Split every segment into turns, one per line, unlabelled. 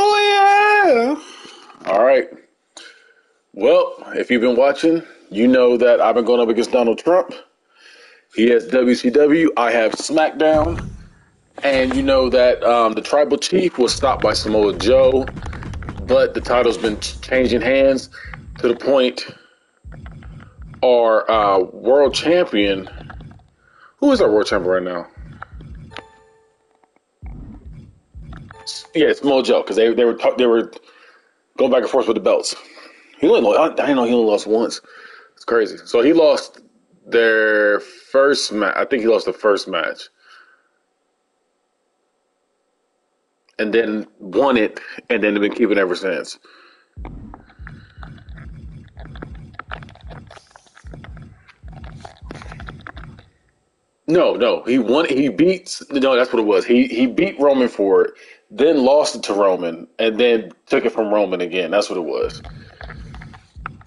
Oh yeah. All right. Well, if you've been watching, you know that I've been going up against Donald Trump. He has WCW. I have SmackDown. And you know that um, the tribal chief was stopped by Samoa Joe, but the title's been changing hands to the point our uh, world champion, who is our world champion right now? Yeah, it's Mojo because they they were they were going back and forth with the belts. He only I didn't know he only lost once. It's crazy. So he lost their first match. I think he lost the first match. and then won it, and then they've been keeping ever since. No, no, he won. He beats. No, that's what it was. He he beat Roman for it, then lost it to Roman, and then took it from Roman again. That's what it was.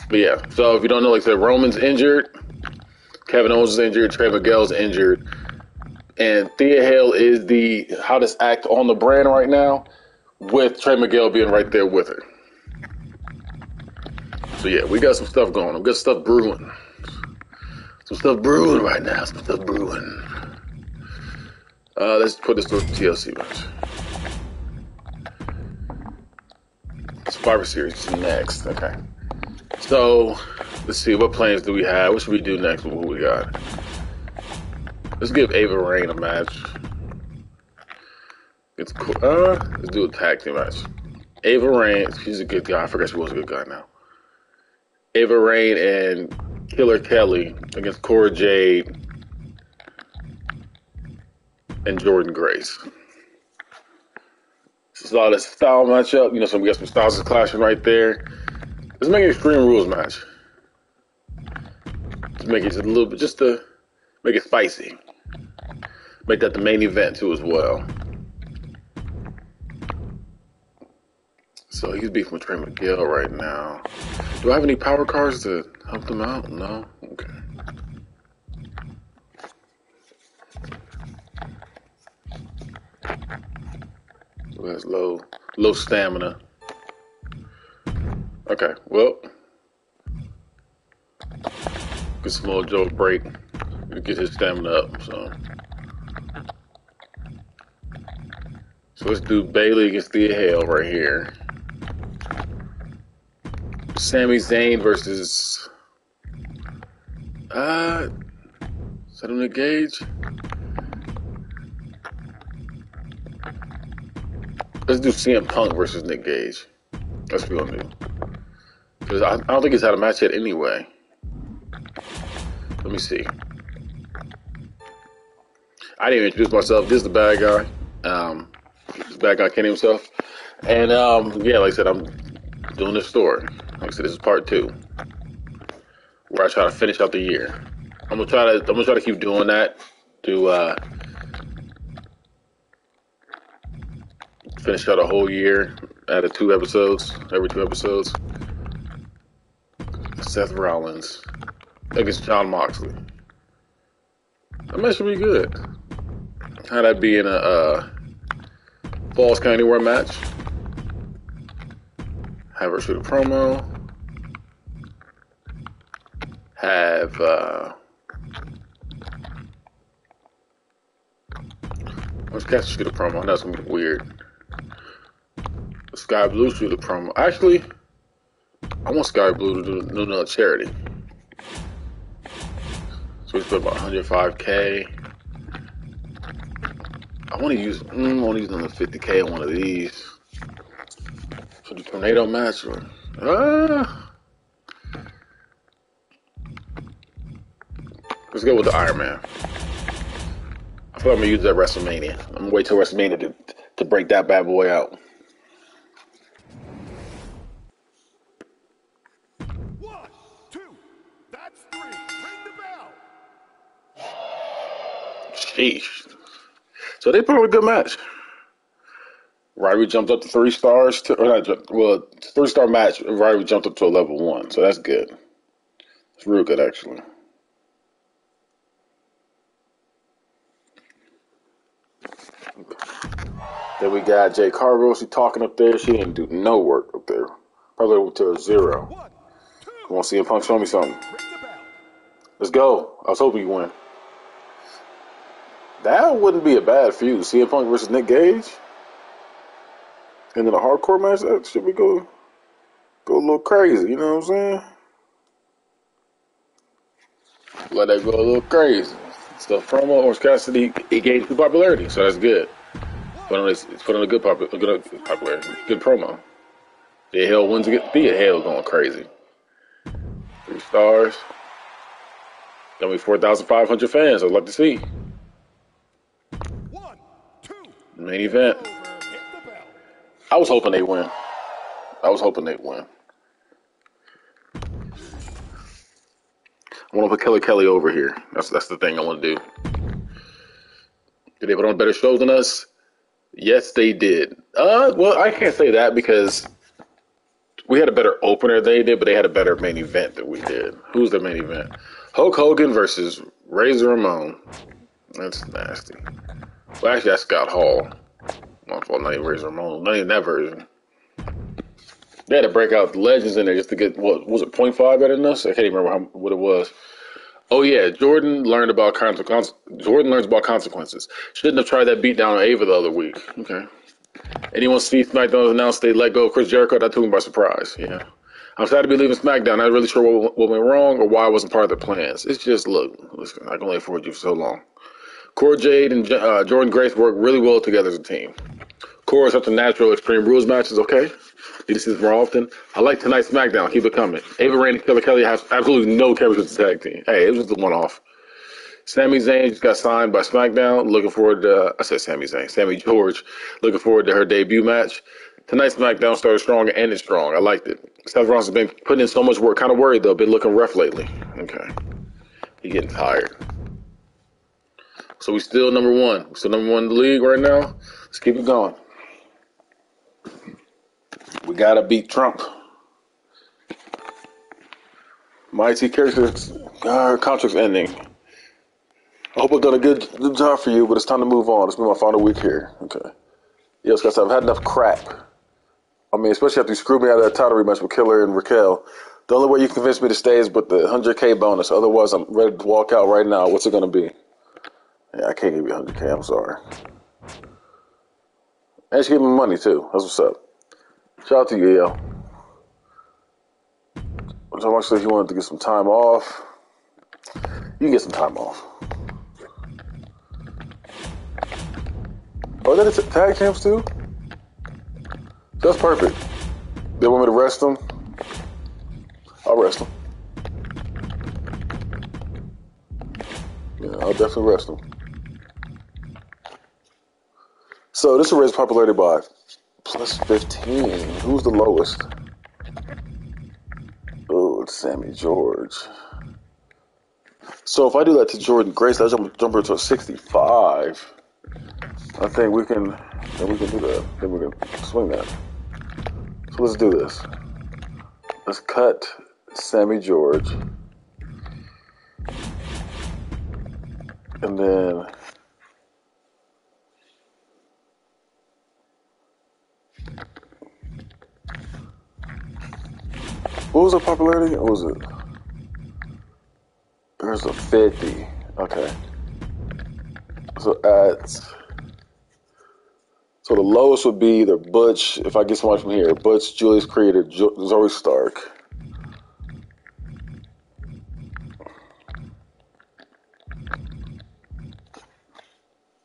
But yeah, so if you don't know, like I said, Roman's injured, Kevin Owens is injured, Trey Miguel's injured and Thea Hail is the hottest act on the brand right now, with Trey Miguel being right there with her. So yeah, we got some stuff going. We got stuff brewing. Some stuff brewing right now. Some stuff brewing. Uh, let's put this to TLC match. Survivor Series next. Okay. So let's see what plans do we have. What should we do next? What we got? Let's give Ava Raine a match. It's cool. Uh, let's do a tag team match. Ava Raine, she's a good guy. I forgot she was a good guy now. Ava Raine and Killer Kelly against Cora Jade and Jordan Grace. This is a style matchup. You know, so we got some styles clashing right there. Let's make an Extreme Rules match. Let's make it just a little bit, just to make it spicy. Make that the main event too as well. So he's beefing with Trey Miguel right now. Do I have any power cards to help them out? No? Okay. Who has low low stamina? Okay, well. Get Samoa Joe break to get his stamina up, so. So let's do Bayley against Thea Hail right here. Sami Zayn versus uh is Gage? Let's do CM Punk versus Nick Gage. That's what we're gonna do. Because I, I don't think he's had a match yet anyway. Let me see. I didn't introduce myself. This is the bad guy. Um, this bad guy Kenny himself. And um, yeah, like I said, I'm doing this story. Like I said, this is part two, where I try to finish out the year. I'm gonna try to I'm gonna try to keep doing that to uh, finish out a whole year out of two episodes, every two episodes. Seth Rollins against Jon Moxley. That match should be good. How'd that be in a uh, Falls Count Anywhere match. Have her shoot a promo. Have uh let's catch shoot a promo. That's gonna be weird. Skye Blue shoot the promo. Actually, I want Skye Blue to do, another charity. So we spent about 105k. I want to use, mm, I want to use another 50k on one of these. For the tornado match, uh, let's go with the Iron Man. I feel like I'm gonna use that WrestleMania. I'm gonna wait till WrestleMania to, to break that bad boy out. Sheesh. So they put on a good match. Ryrie jumped up to three stars to, or not, well, three star match. Ryrie jumped up to a level one, so that's good. It's real good actually. Then we got Jade Cargill. She talking up there. She didn't do no work up there. Probably went to a zero. Want to see him punk? Show me something.
ring the bell.
Let's go. I was hoping you win. That wouldn't be a bad feud. CM Punk versus Nick Gage. And then a hardcore match. That should be go go a little crazy. You know what I'm saying? Let that go a little crazy. So promo Orange Cassidy it gained popularity, so that's good. Put on it's put on a good popu- a good popularity, good promo. The hell wins get a hell going crazy. Three stars. Got me four thousand five hundred fans. I'd like to see
One, two,
main event. I was hoping they win. I was hoping they'd win. I want to put Kelly Kelly over here. That's that's the thing I want to do. Did they put on better shows than us? Yes, they did. Uh, well, I can't say that because we had a better opener than they did, but they had a better main event than we did. Who's the main event? Hulk Hogan versus Razor Ramon. That's nasty. Well, actually, that's Scott Hall. Well, not even Razor Ramon. Not even that version. They had to break out the legends in there just to get what was it 0.5 better than us? I can't even remember how, what it was. Oh yeah, Jordan learned about consequences. Jordan learns about consequences. Shouldn't have tried that beat down on Ava the other week. Okay. Anyone see SmackDown announce they let go of Chris Jericho? That took me by surprise. Yeah. I'm sad to be leaving SmackDown. Not really sure what, what went wrong or why I wasn't part of the plans. It's just look, listen, I can only afford you for so long. Cora Jade and uh, Jordan Grace work really well together as a team. Cora is such a natural Extreme Rules matches. Okay, need to see this more often. I like tonight's SmackDown. Keep it coming. Ava Raine and Killer Kelly have absolutely no chemistry with the tag team. Hey, it was the one-off. Sami Zayn just got signed by SmackDown. Looking forward to, uh, I said Sami Zayn, Sammy George. Looking forward to her debut match. Tonight's SmackDown started strong and it's strong. I liked it. Seth Rollins has been putting in so much work. Kind of worried though. Been looking rough lately. Okay, he getting tired. So we still number one. We're still number one in the league right now. Let's keep it going. We gotta beat Trump. Mighty characters, our contract's ending. I hope I've done a good, good job for you, but it's time to move on. It's been my final week here. Okay. Yes, guys, I've had enough crap. I mean, especially after you screwed me out of that title rematch with Killer and Raquel. The only way you convinced me to stay is with the 100K bonus. Otherwise, I'm ready to walk out right now. What's it going to be? Yeah, I can't give you 100K. I'm sorry. And she gave me money, too. That's what's up. Shout out to you, yo. So much if you wanted to get some time off, you can get some time off. Oh, that is tag champs too? That's perfect. They want me to rest them? I'll rest them. Yeah, I'll definitely rest them. So this will raise popularity by plus 15. Who's the lowest? Oh, it's Sammy George. So if I do that to Jordan Grace, I jump, jump her to a 65. I think we can, then we can do that. Then we can swing that. So let's do this. Let's cut Sammy George. And then what was the popularity? What was it? There's a 50. Okay. So at so the lowest would be either Butch, if I get someone from here, Butch, Julius Creed, or jo- Zoe Stark.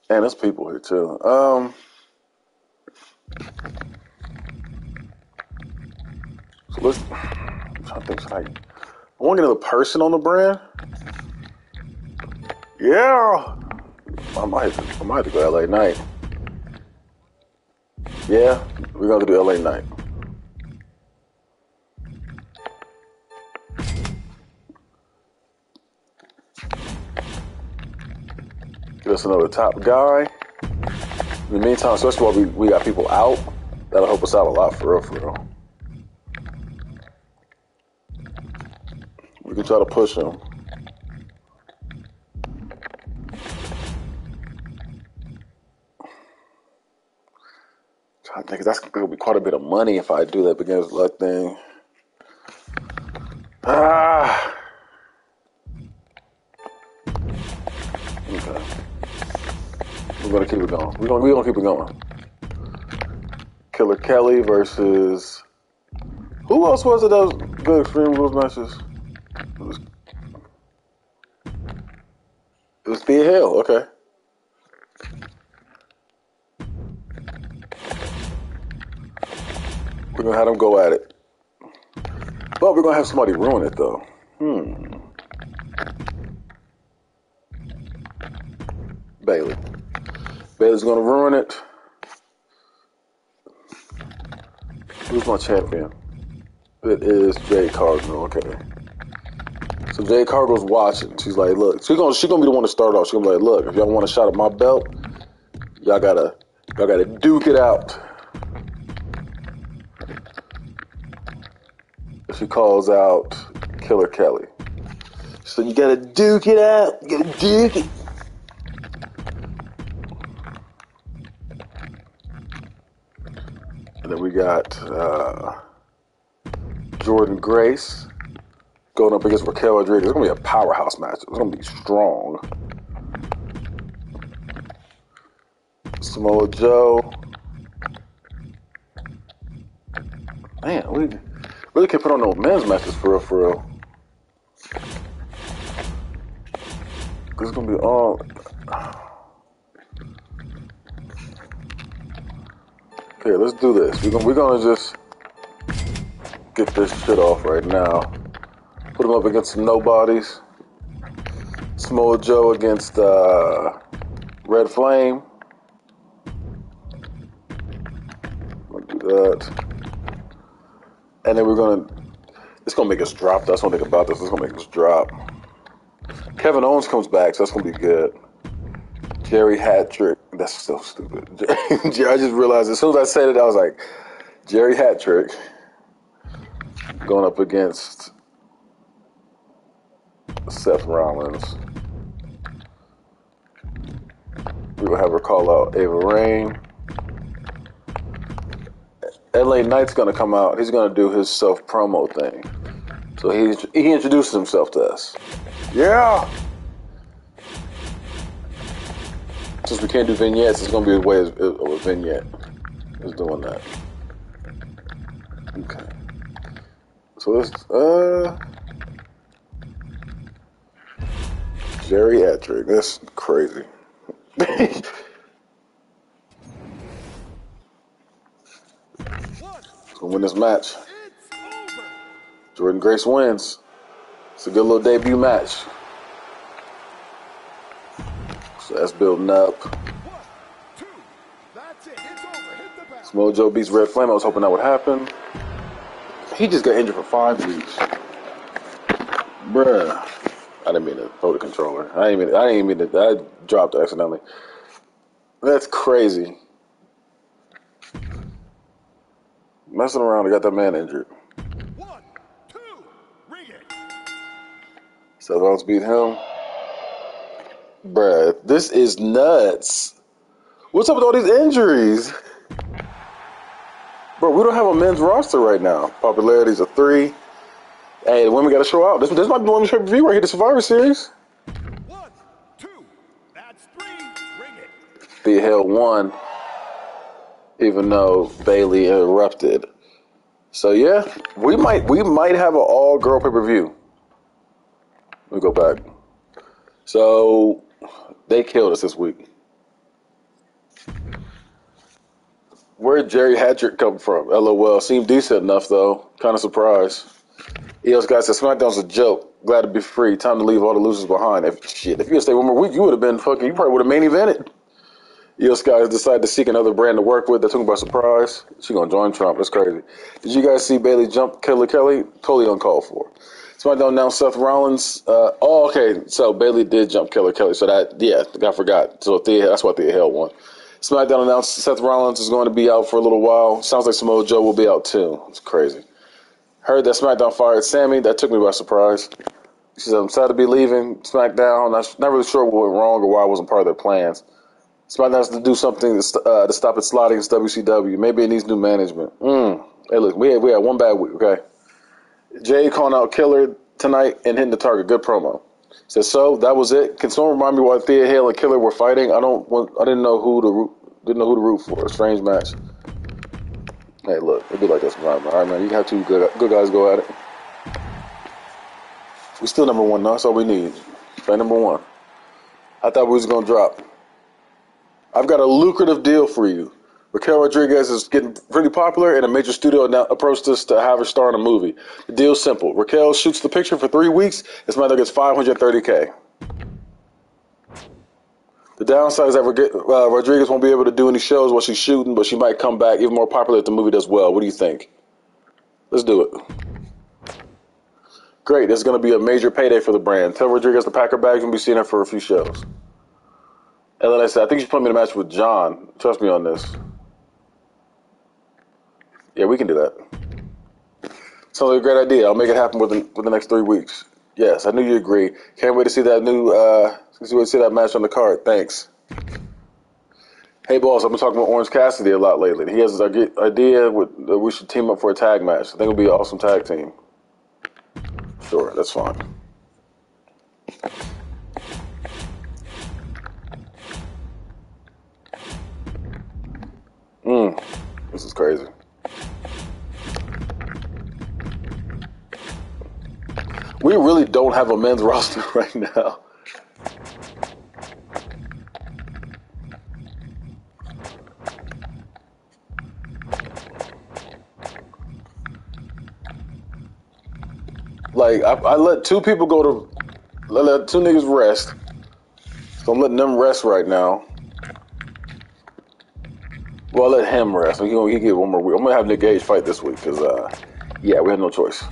And there's people here too. Um, so let's. I'm trying to think. I, I want to get another person on the brand. Yeah, I might. I might have to go LA Knight. Yeah, we're gonna do LA Knight. Get us another top guy. In the meantime, especially while we, we got people out, that'll help us out a lot for real, for real. We can try to push him. I think that's gonna be quite a bit of money if I do that beginner's luck thing. Ah. Okay. We're gonna keep it going. We're gonna we're gonna keep it going. Killer Kelly versus who else was it that was good Extreme Rules matches? It was, Thea Hail, okay. We're gonna have them go at it. But we're gonna have somebody ruin it though. Hmm. Bayley. Bayley's gonna ruin it. Who's my champion? It is Jade Cargill. Okay. So Jade Cargill's watching. She's like, look, she's gonna she's gonna be the one to start off. She's gonna be like, look, if y'all want a shot at my belt, y'all gotta y'all gotta duke it out. She calls out Killer Kelly. So you gotta duke it out. You gotta duke it. And then we got uh, Jordan Grace going up against Raquel Rodriguez. It's gonna be a powerhouse match. It's gonna be strong. Samoa Joe. Man, we really can't put on no men's matches for real, for real. This is gonna be all. Okay, let's do this. We're gonna, we're gonna just get this shit off right now. Put him up against some nobodies. Samoa Joe against uh, Red Flame. Gonna do that. And then we're gonna. It's gonna make us drop. That's one thing about this. It's gonna make us drop. Kevin Owens comes back, so that's gonna be good. Jerry Hattrick. That's so stupid. I just realized as soon as I said it, I was like, Jerry Hattrick going up against Seth Rollins. We will have her call out Ava Raine. LA Knight's gonna come out. He's gonna do his self promo thing. So he he introduces himself to us. Yeah. Since we can't do vignettes, it's gonna be a way of a vignette. Is doing that. Okay. So let's uh geriatric. That's crazy. Gonna win this match. Jordan Grace wins. It's a good little debut match. So that's building up. Mojo beats Red Flame. I was hoping that would happen. He just got injured for five weeks. Bruh. I didn't mean to throw the controller. I didn't mean I didn't mean to I dropped it accidentally. That's crazy. Messing around, I got that man injured.
One, two. Ring it.
Seth Rollins beat him. Bruh, this is nuts. What's up with all these injuries? Bro, we don't have a men's roster right now. Popularity's a three. Hey, the women got to show out. This, this might be the women's pay per view right here, the Survivor Series.
One, two. That's three. Ring it.
The hell won, even though Bayley erupted. So yeah, we might we might have an all girl pay per view. Let me go back. So they killed us this week. Where'd Jerry Hattrick come from? LOL. Seemed decent enough though. Kind of surprised. EOS guy said SmackDown's a joke. Glad to be free. Time to leave all the losers behind. If shit, if you had stayed one more week, you would have been fucking. You probably would have main evented. EOS guys decided to seek another brand to work with. That took him by surprise. She gonna join Trump. That's crazy. Did you guys see Bayley jump Killer Kelly? Totally uncalled for. SmackDown announced Seth Rollins. Uh, oh, okay. So Bayley did jump Killer Kelly. So that yeah, I forgot. So Thea, that's why Thea Hail won. SmackDown announced Seth Rollins is going to be out for a little while. Sounds like Samoa Joe will be out too. It's crazy. Heard that SmackDown fired Sammy. That took me by surprise. She said, I'm sad to be leaving SmackDown. I'm not really sure what went wrong or why I wasn't part of their plans. SmackDown has to do something to, uh, to stop it sliding against WCW. Maybe it needs new management. Mm. Hey, look, we had, we had one bad week, okay? Jay calling out Killer tonight and hitting the target. Good promo. Says so. That was it. Can someone remind me why Thea Hail and Killer were fighting? I don't. Want, I didn't know who to didn't know who to root for. A strange match. Hey, look, it'd be like. All right, man. All right, man. You have two good good guys go at it. We still number one. That's all we need. Stay number one. I thought we was gonna drop. I've got a lucrative deal for you. Raquel Rodriguez is getting pretty popular, and a major studio now approached us to have her star in a movie. The deal's simple. Raquel shoots the picture for three weeks. This mother gets 530k. The downside is that uh, Rodriguez won't be able to do any shows while she's shooting, but she might come back even more popular if the movie does well. What do you think? Let's do it. Great. This is going to be a major payday for the brand. Tell Rodriguez to pack her bags and be seeing her for a few shows. And then I said, I think you should put me in a match with John. Trust me on this. Yeah, we can do that. Sounds like a great idea. I'll make it happen within, within the next three weeks. Yes, I knew you agree. Can't wait to see that new, uh, see wait to see that match on the card. Thanks. Hey, boss, I've been talking about Orange Cassidy a lot lately. He has this idea with, that we should team up for a tag match. I think it'll be an awesome tag team. Sure, that's fine. Mm, this is crazy. We really don't have a men's roster right now. Like I, I let two people go to, let two niggas rest. So I'm letting them rest right now. Well, I let him rest. He gonna he get one more week. I'm gonna have Nick Gage fight this week because, uh, yeah, we have no choice.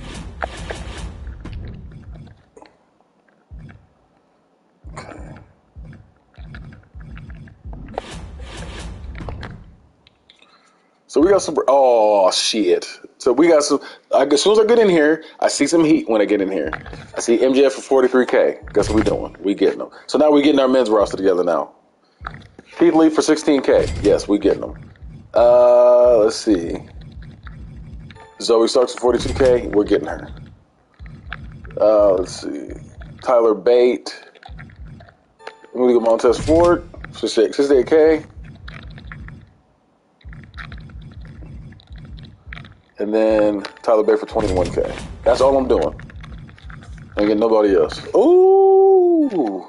So we got some. Oh shit! So we got some. I, as soon as I get in here, I see some heat when I get in here. I see MJF for 43k. Guess what we doing? We getting them. So now we getting our men's roster together now. Keith Lee for 16k. Yes, we getting them. Uh, let's see. Zoe Starks for 42k. We're getting her. Uh, let's see. Tyler Bate. I'm going We go Montez Ford for 68k. And then Tyler Bate for 21k. That's all I'm doing. I getting nobody else. Ooh,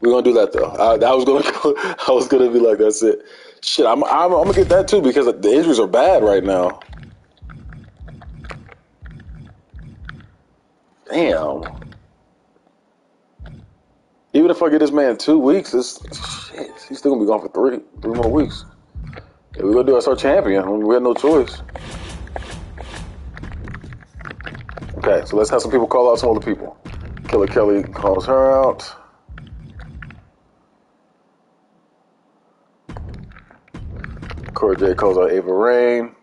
we're gonna do that though. I, I was gonna go. I was gonna be like, that's it. Shit, I'm, I'm, I'm gonna get that too because the injuries are bad right now. Damn. Even if I get this man two weeks, it's shit. He's still gonna be gone for three, three more weeks. We're gonna do us our champion. We have no choice. Okay, so let's have some people call out some other people. Killer Kelly calls her out. Corey J calls out Ava Raine.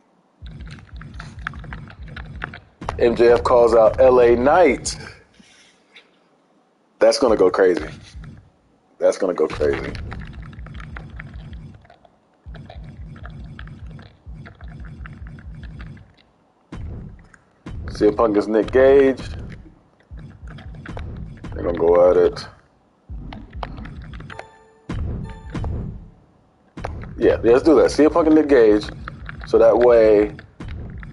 MJF calls out LA Knight. That's gonna go crazy. That's gonna go crazy. CM Punk is Nick Gage. They're gonna go at it. Yeah, let's do that. CM Punk and Nick Gage, so that way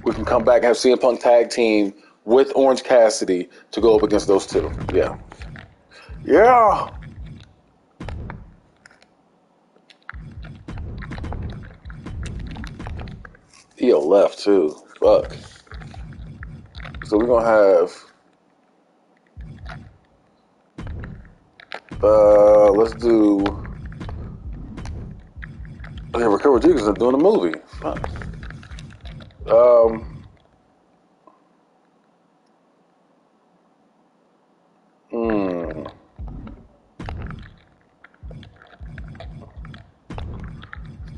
we can come back and have CM Punk tag team with Orange Cassidy to go up against those two. Yeah, yeah. Io left too. Fuck. So we're gonna have uh let's do yeah, Raquel Rodriguez is doing a movie. Um hmm.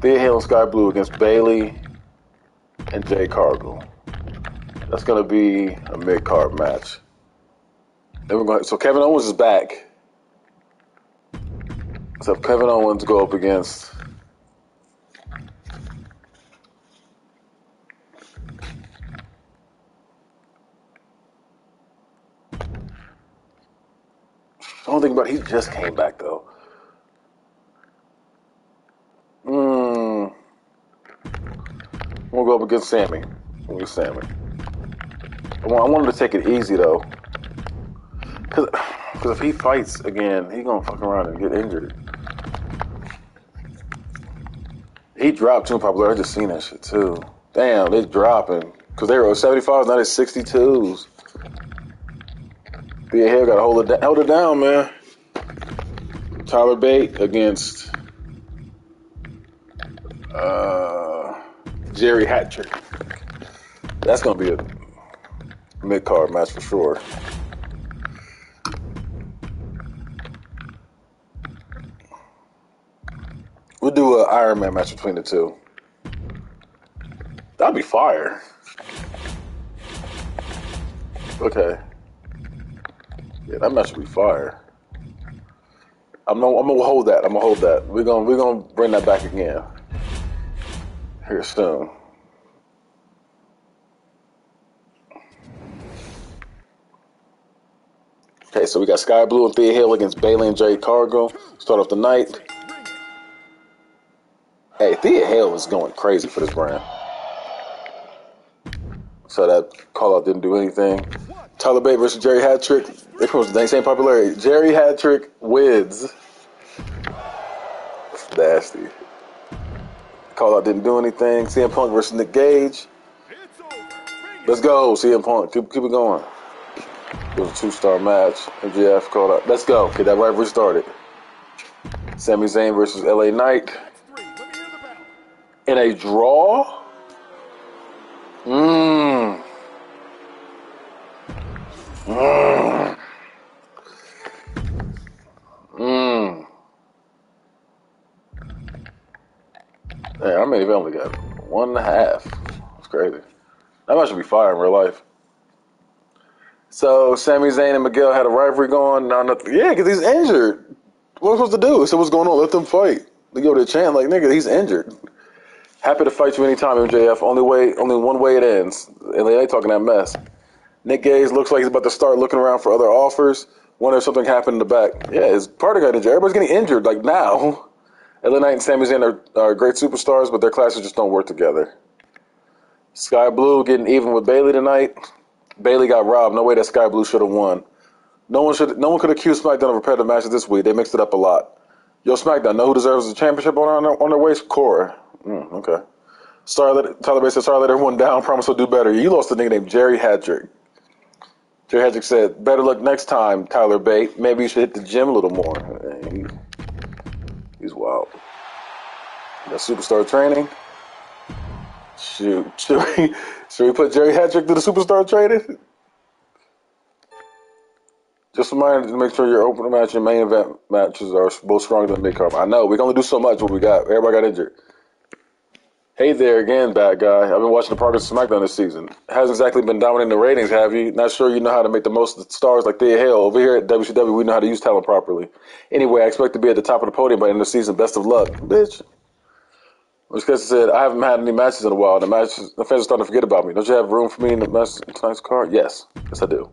Thea Hail and Skye Blue against Bayley and Jade Cargill. That's gonna be a mid card match. Then we're going. So Kevin Owens is back. So Kevin Owens go up against I Don't think about it, he just came back though. Hmm. We'll go up against Sammy. We'll Sammy. I want, I want him to take it easy though. Cause, Cause if he fights again, he gonna fuck around and get injured. He dropped too popular. I just seen that shit too. Damn, they dropping. Cause they were 75s, now they're 62s. Thea Hail got to hold it, hold it down, man. Tyler Bate against uh, Jerry Hattrick. That's gonna be a mid card match for sure. We'll do an Iron Man match between the two. That'd be fire. Okay. Yeah, that match would be fire. I'm gonna, I'm gonna hold that. I'm gonna hold that. We're gonna we're gonna bring that back again here soon. Okay, so we got Skye Blue and Thea Hail against Bayley and Jade Cargill. Start off the night. Hey, Thea Hail is going crazy for this brand. So that call out didn't do anything. Tyler Bate versus Jerry Hattrick. They from the same popularity. Jerry Hattrick wins. That's nasty. Call out didn't do anything. CM Punk versus Nick Gage. Let's go, CM Punk. Keep, keep it going. It was a two star match. MJF called out. Let's go. Get that rivalry started. Sami Zayn versus LA Knight. In a draw? Mmm. Mmm. Mmm. Hey, I mean, they've only got one and a half. It's crazy. That might should be fire in real life. So Sami Zayn and Miguel had a rivalry going. Now nothing. Yeah, because he's injured. What I supposed to do? So what's going on? Let them fight. They go to the chant like, nigga, he's injured. Happy to fight you anytime, MJF. Only way, only one way it ends. And they ain't talking that mess. Nick Gage looks like he's about to start looking around for other offers. Wonder if something happened in the back. Yeah, his partner got injured. Everybody's getting injured like now. LA Knight and Sami Zayn are, are great superstars, but their classes just don't work together. Skye Blue getting even with Bayley tonight. Bayley got robbed. No way that Skye Blue should have won. No one should. No one could accuse SmackDown of repetitive matches this week. They mixed it up a lot. Yo, SmackDown, know who deserves the championship on their, on their waist? Cora. Mm, okay. Starlet, Tyler Bates said, sorry, let everyone down. Promise we'll do better. You lost a nigga named Jerry Hattrick. Jerry Hattrick said, better luck next time, Tyler Bate. Maybe you should hit the gym a little more. He, he's wild. Got superstar training. Shoot. Should we, should we put Jerry Hattrick to the superstar training? Just a reminder to make sure your opener match and main event matches are both stronger than mid card. I know we can only do so much. What we got, everybody got injured. Hey there again, bad guy. I've been watching the progress of SmackDown this season. Hasn't exactly been dominating the ratings, have you? Not sure you know how to make the most of the stars like Thea Hail. Over here at WCW, we know how to use talent properly. Anyway, I expect to be at the top of the podium by the end of the season. Best of luck, bitch. Which Cassie said, I haven't had any matches in a while. The matches, the fans are starting to forget about me. Don't you have room for me in the match tonight's card? Yes, yes I do.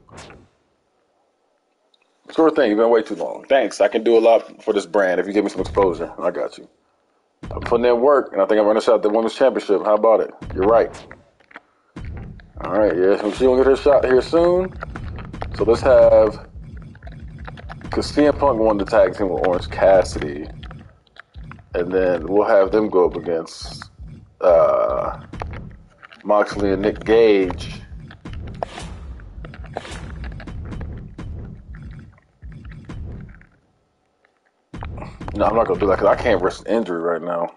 Sure thing. You've been way too long. Thanks. I can do a lot for this brand if you give me some exposure. I got you. I'm putting in work, and I think I'm running shot at the women's championship. How about it? You're right. All right, yeah. She gonna get her shot here soon. So let's have because CM Punk won the tag team with Orange Cassidy, and then we'll have them go up against uh, Moxley and Nick Gage. No, I'm not gonna do that because I can't risk injury right now.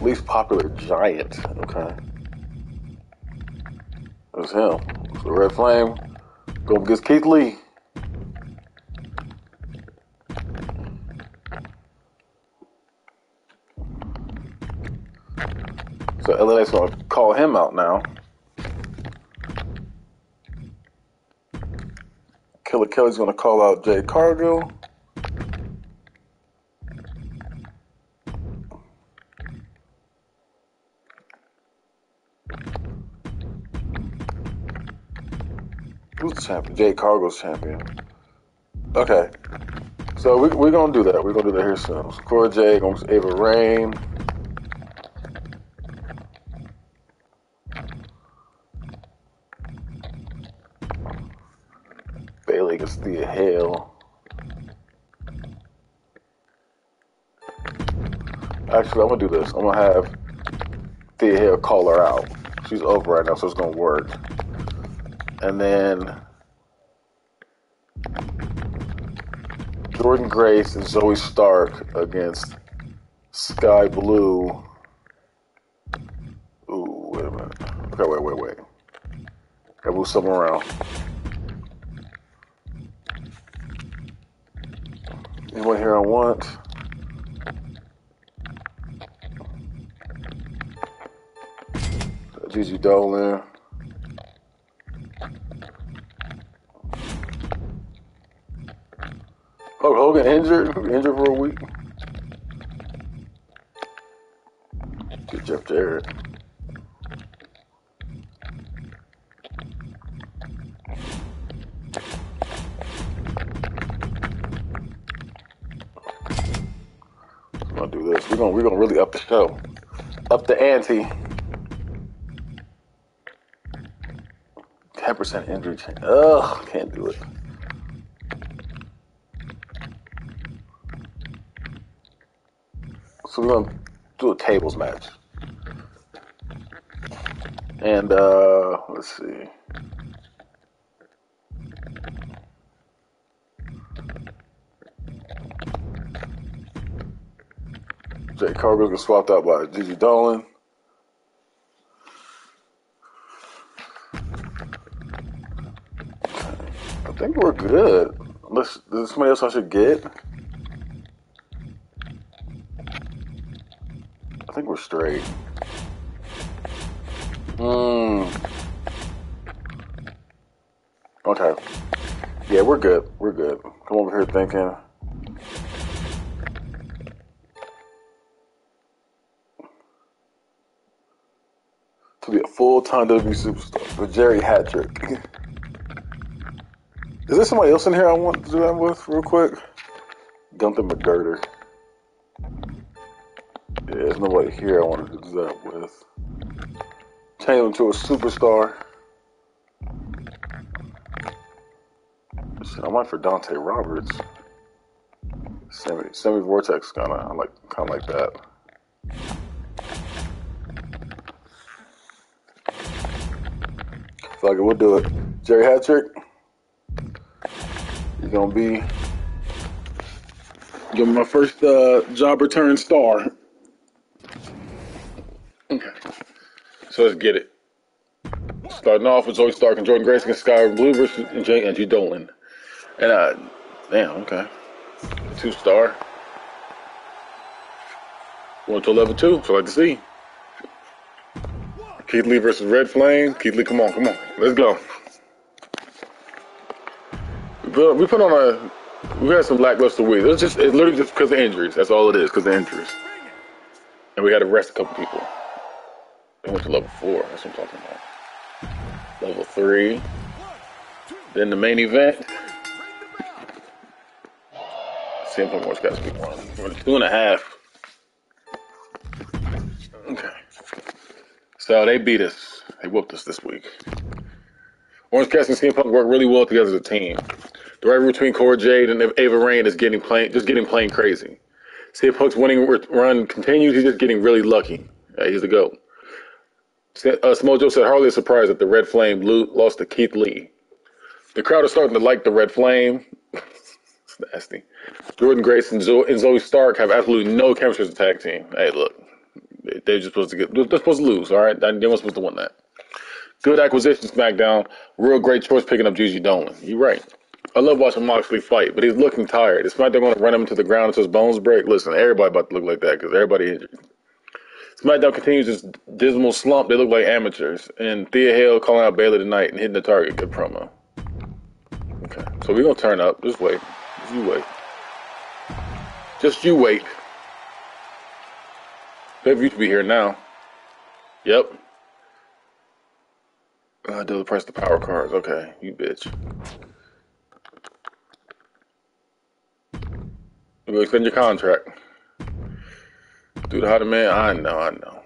Least popular giant. Okay. That's him. So Red Flame. Go against Keith Lee. So LA's gonna call him out now.
Killer Kelly's to call out Jade Cargill. Who's champion? Jade Cargill's champion. Okay. So we, we're to do that. We're to do that here soon. Cora against Ava Raine. Hale. Actually, I'm gonna do this. I'm gonna have Thea Hail call her out. She's over right now, so it's gonna work. And then Jordan Grace and Zoe Stark against Skye Blue. Ooh, wait a minute. Okay, wait, wait, wait. Gotta move something around. Anyone here I want? Gigi Dolan. Hulk Hogan injured, injured for a week. Get Jeff Jarrett. We're gonna we're gonna really up the show, up the ante. Ten percent injury chance. Ugh, can't do it. So we're gonna do a tables match. And uh let's see. Jade Cargill gets swapped out by Gigi Dolan. I think we're good. Unless there's somebody else I should get. I think we're straight. Hmm. Okay. Yeah, we're good. We're good. Come over here thinking. To be a full time WWE superstar with Jerry Hatrick. Is there somebody else in here I want to do that with real quick? Gunther McGirder. Yeah, there's nobody here I wanted to do that with. Change him to a superstar. Shit, I might for Dante Roberts. Semi Semi Vortex kinda I like kinda like that. Fuck it, we'll do it. Jerry Hatrick. You're gonna be give my first uh, job return star.
Okay. So let's get it. Starting off with Zoe Stark and Jordan against Skye Blue versus and Jay Angie Dolan. And uh damn, okay. Two star. Going to level two, so I like to see. Keith Lee versus Red Flame. Keith Lee, come on, come on. Let's go. We put, we put on a we had some lackluster week. It's just it's literally just because of injuries. That's all it is, because of injuries. And we had to rest a couple people. They went to level four. That's what I'm talking about. Level three. Then the main event. CM Punk Wars got to be one. Two and a half. So they beat us. They whooped us this week. Orange Cassidy and CM Punk work really well together as a team. The rivalry between Cora Jade and Ava Raine is getting plain, just getting plain crazy. CM Punk's winning run continues. He's just getting really lucky. Yeah, he's the GOAT. Uh, Smojo said hardly a surprise that the Red Flame lost to Keith Lee. The crowd is starting to like the Red Flame. it's nasty. Jordan Grace and Zoe Stark have absolutely no chemistry as a tag team. Hey, look, they're just supposed to get. They're supposed to lose. All right, they weren't supposed to win that. Good acquisition, SmackDown. Real great choice picking up Gigi Dolan. You're right. I love watching Moxley fight, but he's looking tired. It's not they're going to run him to the ground until his bones break? Listen, everybody about to look like that because everybody injured. SmackDown continues this dismal slump. They look like amateurs. And Thea Hail calling out Bayley tonight and hitting the target. Good promo. Okay. So we're gonna turn up. Just wait. Just you wait. Just you wait. Pay per to be here now. Yep. Uh, do the press the power cards. Okay, you bitch. You will extend your contract. Do the hot man. I know, I know.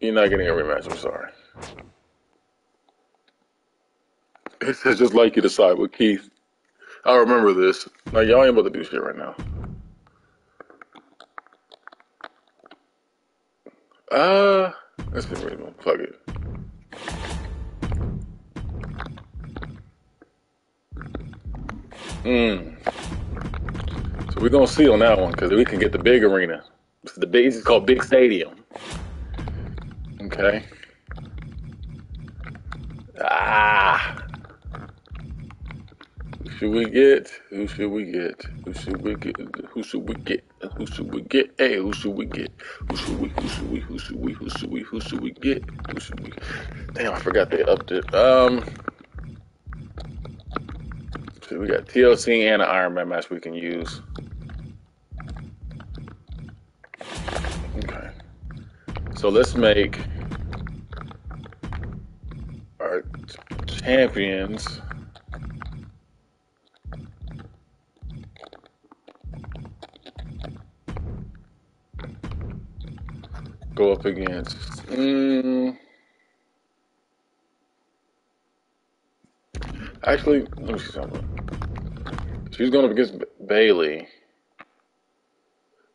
You're not getting a rematch. I'm sorry. It's just like you decide with Keith. I remember this. Now y'all ain't about to do shit right now. Uh, let's be real. Fuck it. Hmm. So we're gonna see on that one because we can get the big arena. It's the big. It's called Big Stadium. Okay. Ah. Who should we get? Who should we get? Who should we get? Who should we get? Who should we get? Hey, who should we get? Who should we? Who should we? Who should we? Who should we? Who should we get? Who should we? Damn, I forgot they upped it. Um. So we got TLC and an Iron Man match we can use. Okay. So let's make our champions. Go up against. Mm, actually, let me see something. She's going up against Bayley.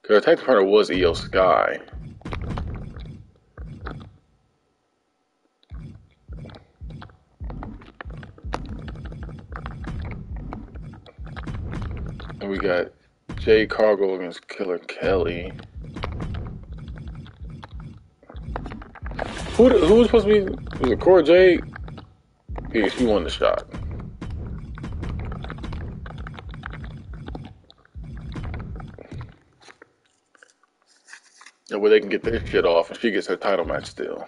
Because her tag partner was Iyo Sky. And we got Jade Cargill against Killer Kelly. Who, who was supposed to be? Was it Cora Jade? Yeah, she won the shot. And where they can get their shit off and she gets her title match still.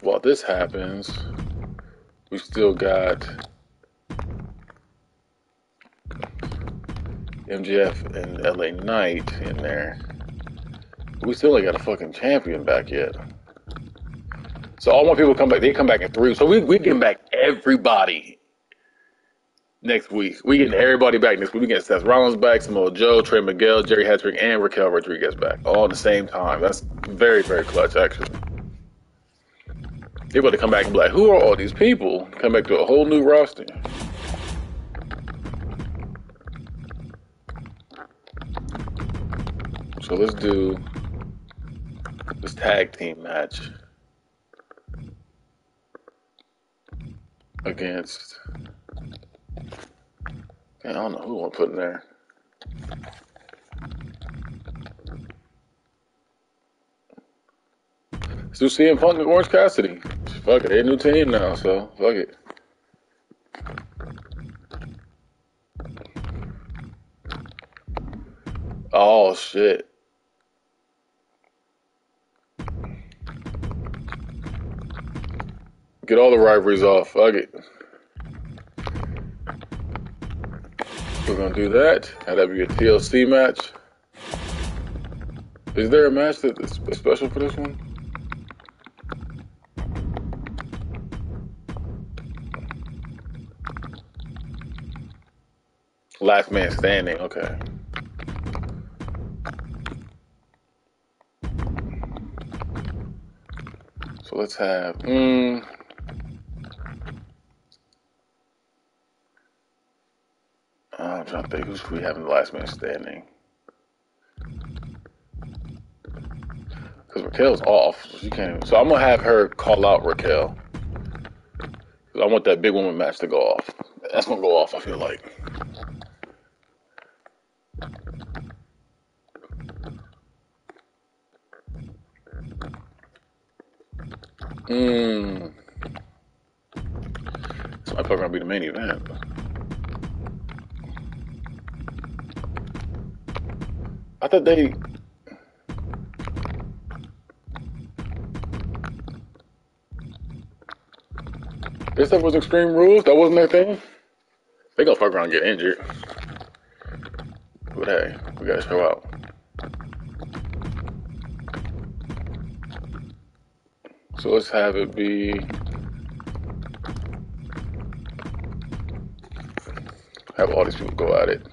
While this happens, we still got MGF and LA Knight in there. We still ain't got a fucking champion back yet. So all my people come back. They come back in three. So we we getting back everybody next week. We getting everybody back next week. We getting Seth Rollins back, Samoa Joe, Trey Miguel, Jerry Hattrick, and Raquel Rodriguez back all at the same time. That's very very clutch actually. They about to come back and be like, who are all these people? Come back to a whole new roster. So let's do this tag team match against. I don't know who I put in there. Do CM Punk and Orange Cassidy. Fuck it, they new team now, so fuck it. Oh shit. Get all the rivalries off. Fuck it. We're gonna do that. Have that be a TLC match. Is there a match that's special for this one? Last man standing. Okay. So let's have. Mm, I'm trying to think who's we having the last man standing. Because Raquel's off, she can't. Even, so I'm gonna have her call out Raquel. Cause I want that big woman match to go off. That's gonna go off. I feel like. Mmm. So I probably gonna be the main event. I thought they. This stuff was Extreme Rules. That wasn't their thing. They gonna fuck around and get injured. But hey, we gotta show out. So let's have it be. Have all these people go at it.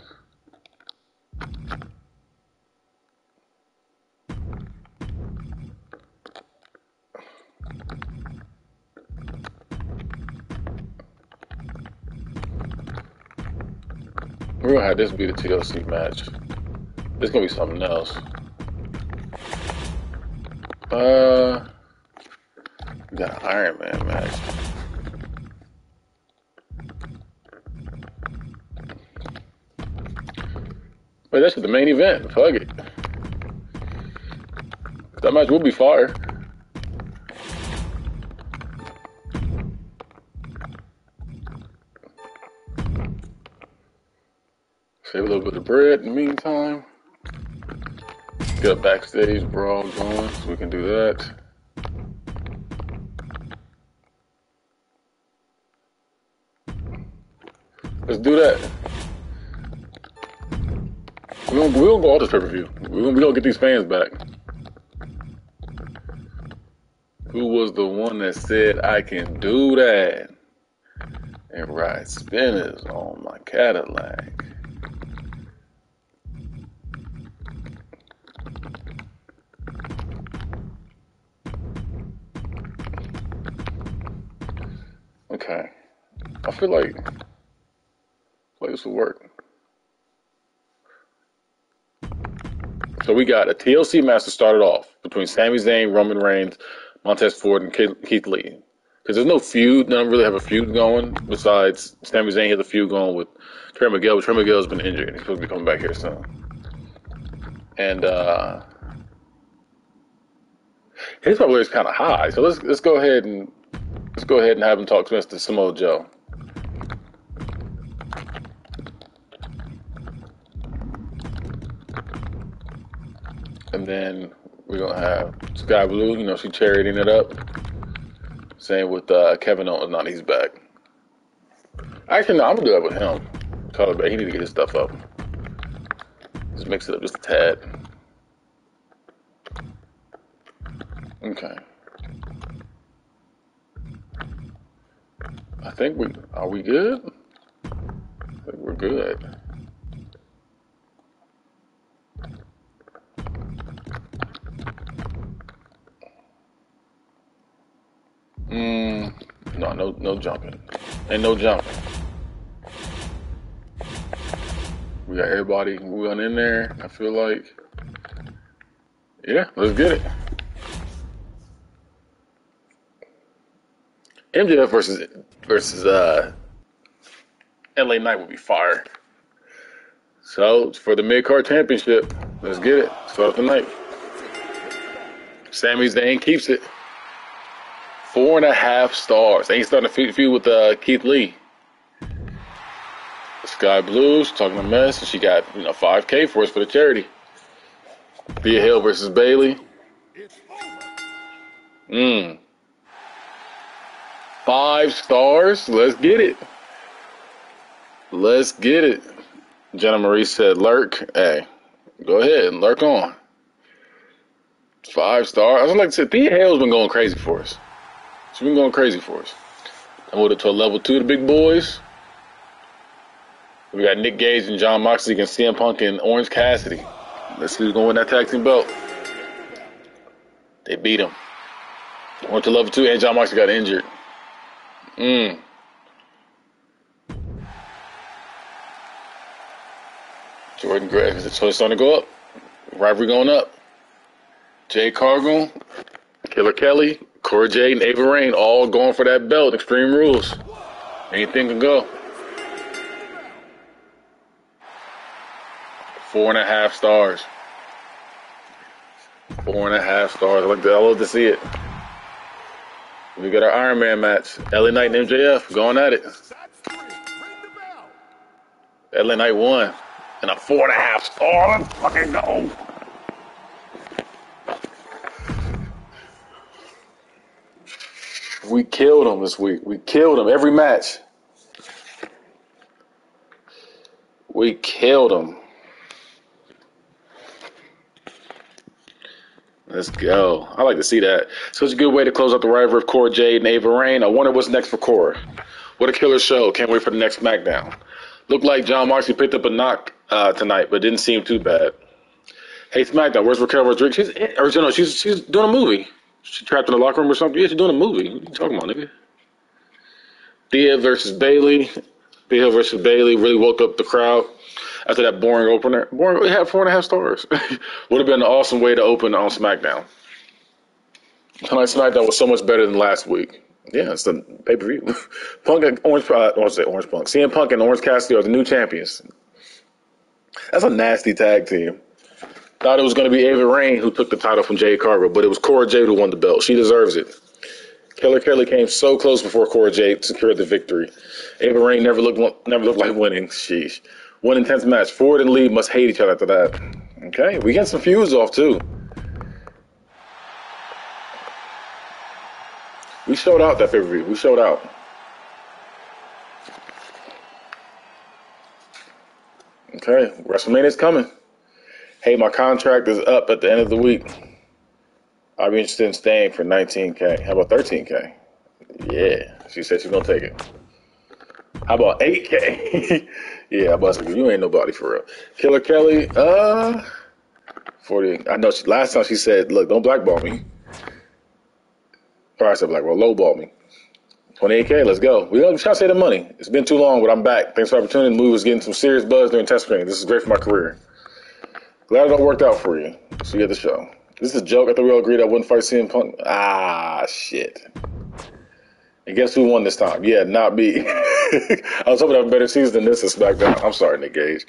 Gonna have this be the TLC match. This gonna be something else. Uh, an Iron Man match. Wait, that's the main event. Fuck it. That match will be fire. Little bit of bread in the meantime. Got backstage brawl going so we can do that. Let's do that. We're gonna, we're gonna go all this pay per view. We're gonna, we gonna get these fans back. Who was the one that said I can do that? And ride spinners on my Cadillac. Okay. I feel like, like this will work. So we got a TLC match to start it off between Sami Zayn, Roman Reigns, Montez Ford, and Keith Keith Lee. Because there's no feud, none really have a feud going besides Sami Zayn has a feud going with Trey Miguel, but Trey Miguel's been injured. He's supposed to be coming back here soon. And uh his popularity is kind of high, so let's let's go ahead and let's go ahead and have him talk to Mr. Samoa Joe. And then we're gonna have Skye Blue, you know, she charioting it up. Same with uh, Kevin Owens, not he's back. Actually, no, I'm gonna do that with him. Call it back. He need to get his stuff up. Just mix it up just a tad. Okay. I think we are we good? I think we're good. Mm, no, no, no jumping, and no jumping. We got everybody going in there. I feel like, yeah, let's get it. MJF versus versus uh, LA Knight would be fire. So for the mid card championship, let's get it. Start the night. Sami Zayn keeps it. Four and a half stars. Ain't starting to feud, with uh, Keith Lee. Skye Blue's talking a mess, and she got you know 5K for us for the charity. Thea Hail versus Bayley.
It's over.
Mm. Five stars. Let's get it. Let's get it. Jenna Marie said, "Lurk, hey, go ahead and lurk on." Five star. I was like I said, Thea Hail's been going crazy for us. She's been going crazy for us. I moved it to a level two, the big boys. We got Nick Gage and Jon Moxley against CM Punk and Orange Cassidy. Let's see who's going to win that tag team belt. They beat him. Went to level two, and Jon Moxley got injured. Mm. Jordan Gray, so it's starting to go up. Rivalry going up. Jade Cargill, Killer Kelly, Cora Jade, and Ava Raine all going for that belt. Extreme Rules. Anything can go. Four and a half stars. Four and a half stars. I. I love to see it. We got our Iron Man match. LA Knight and MJF going at it. LA Knight won. And a four and a half star. Let's fucking go. We we killed them this week. We killed them every match. We killed them. Let's go. I like to see that. So it's a good way to close out the rivalry of Cora Jade and Ava Raine. I wonder what's next for Cora. What a killer show. Can't wait for the next SmackDown. Looked like Jon Moxley picked up a knock uh, tonight, but didn't seem too bad. Hey SmackDown, where's Raquel Rodriguez? She's or she's she's doing a movie. She trapped in the locker room or something. Yeah, she's doing a movie. What are you talking about, nigga? Thea versus Bayley. Thea versus Bayley really woke up the crowd after that boring opener. Boring. It had four and a half stars. Would have been an awesome way to open on SmackDown. Tonight's SmackDown was so much better than last week. Yeah, it's the pay per view. Punk and Orange, uh, I want to say Orange Punk. CM Punk and Orange Cassidy are the new champions. That's a nasty tag team. Thought it was going to be Ava Raine who took the title from Jade Cargill, but it was Cora Jade who won the belt. She deserves it. Killer Kelly came so close before Cora Jade secured the victory. Ava Raine never looked never looked like winning. Sheesh. One intense match. Ford and Lee must hate each other after that. Okay, we got some feuds off too. We showed out that pay. We showed out. Okay, WrestleMania's coming. Hey, my contract is up at the end of the week. I'd be interested in staying for 19K. How about 13K? Yeah, she said she's gonna take it. How about 8K? yeah, I was like, you ain't nobody for real. Killer Kelly, uh, 40. I know she, last time she said, look, don't blackball me. Or I said, blackball, lowball me. 28K, let's go. We don't try to save the money. It's been too long, but I'm back. Thanks for the opportunity. The movie was getting some serious buzz during test screening. This is great for my career. Glad it all worked out for you. See you at the show. This is a joke. I thought we all agreed I wouldn't fight CM Punk. Ah, shit. And guess who won this time? Yeah, not me. I was hoping to have a better season than this at SmackDown. I'm sorry, Nick Gage.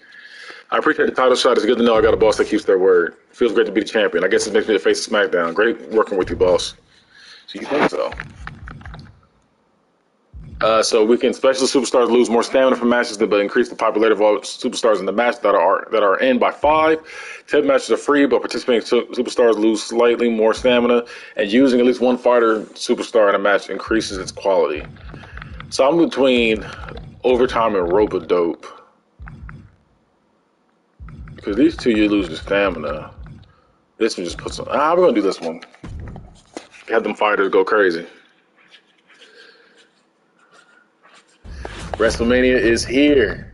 I appreciate the title shot. It's good to know I got a boss that keeps their word. Feels great to be the champion. I guess it makes me the face of SmackDown. Great working with you, boss. So you think so? Uh, so we can special superstars lose more stamina from matches, but increase the popularity of all superstars in the match that are that are in by five. Ten matches are free, but participating superstars lose slightly more stamina, and using at least one fighter superstar in a match increases its quality. So I'm between overtime and rope dope because these two you lose the stamina. This one just puts. Some, ah, we're gonna do this one. Have them fighters go crazy. WrestleMania is here.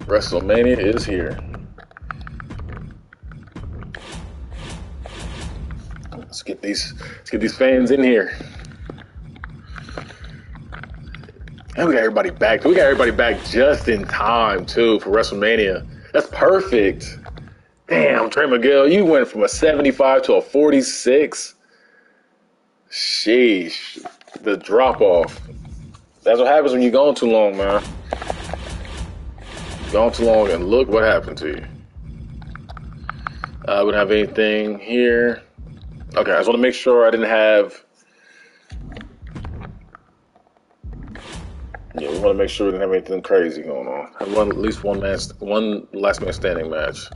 WrestleMania is here. Let's get these let's get these fans in here. And we got everybody back. We got everybody back just in time too for WrestleMania. That's perfect. Damn, Trey Miguel, you went from a 75 to a 46. Sheesh the drop off. That's what happens when you're gone too long, man. Gone too long, and look what happened to you. I uh, wouldn't have anything here. Okay, I just want to make sure I didn't have. Yeah, we want to make sure we didn't have anything crazy going on. Have one, at least one man, one last man standing match.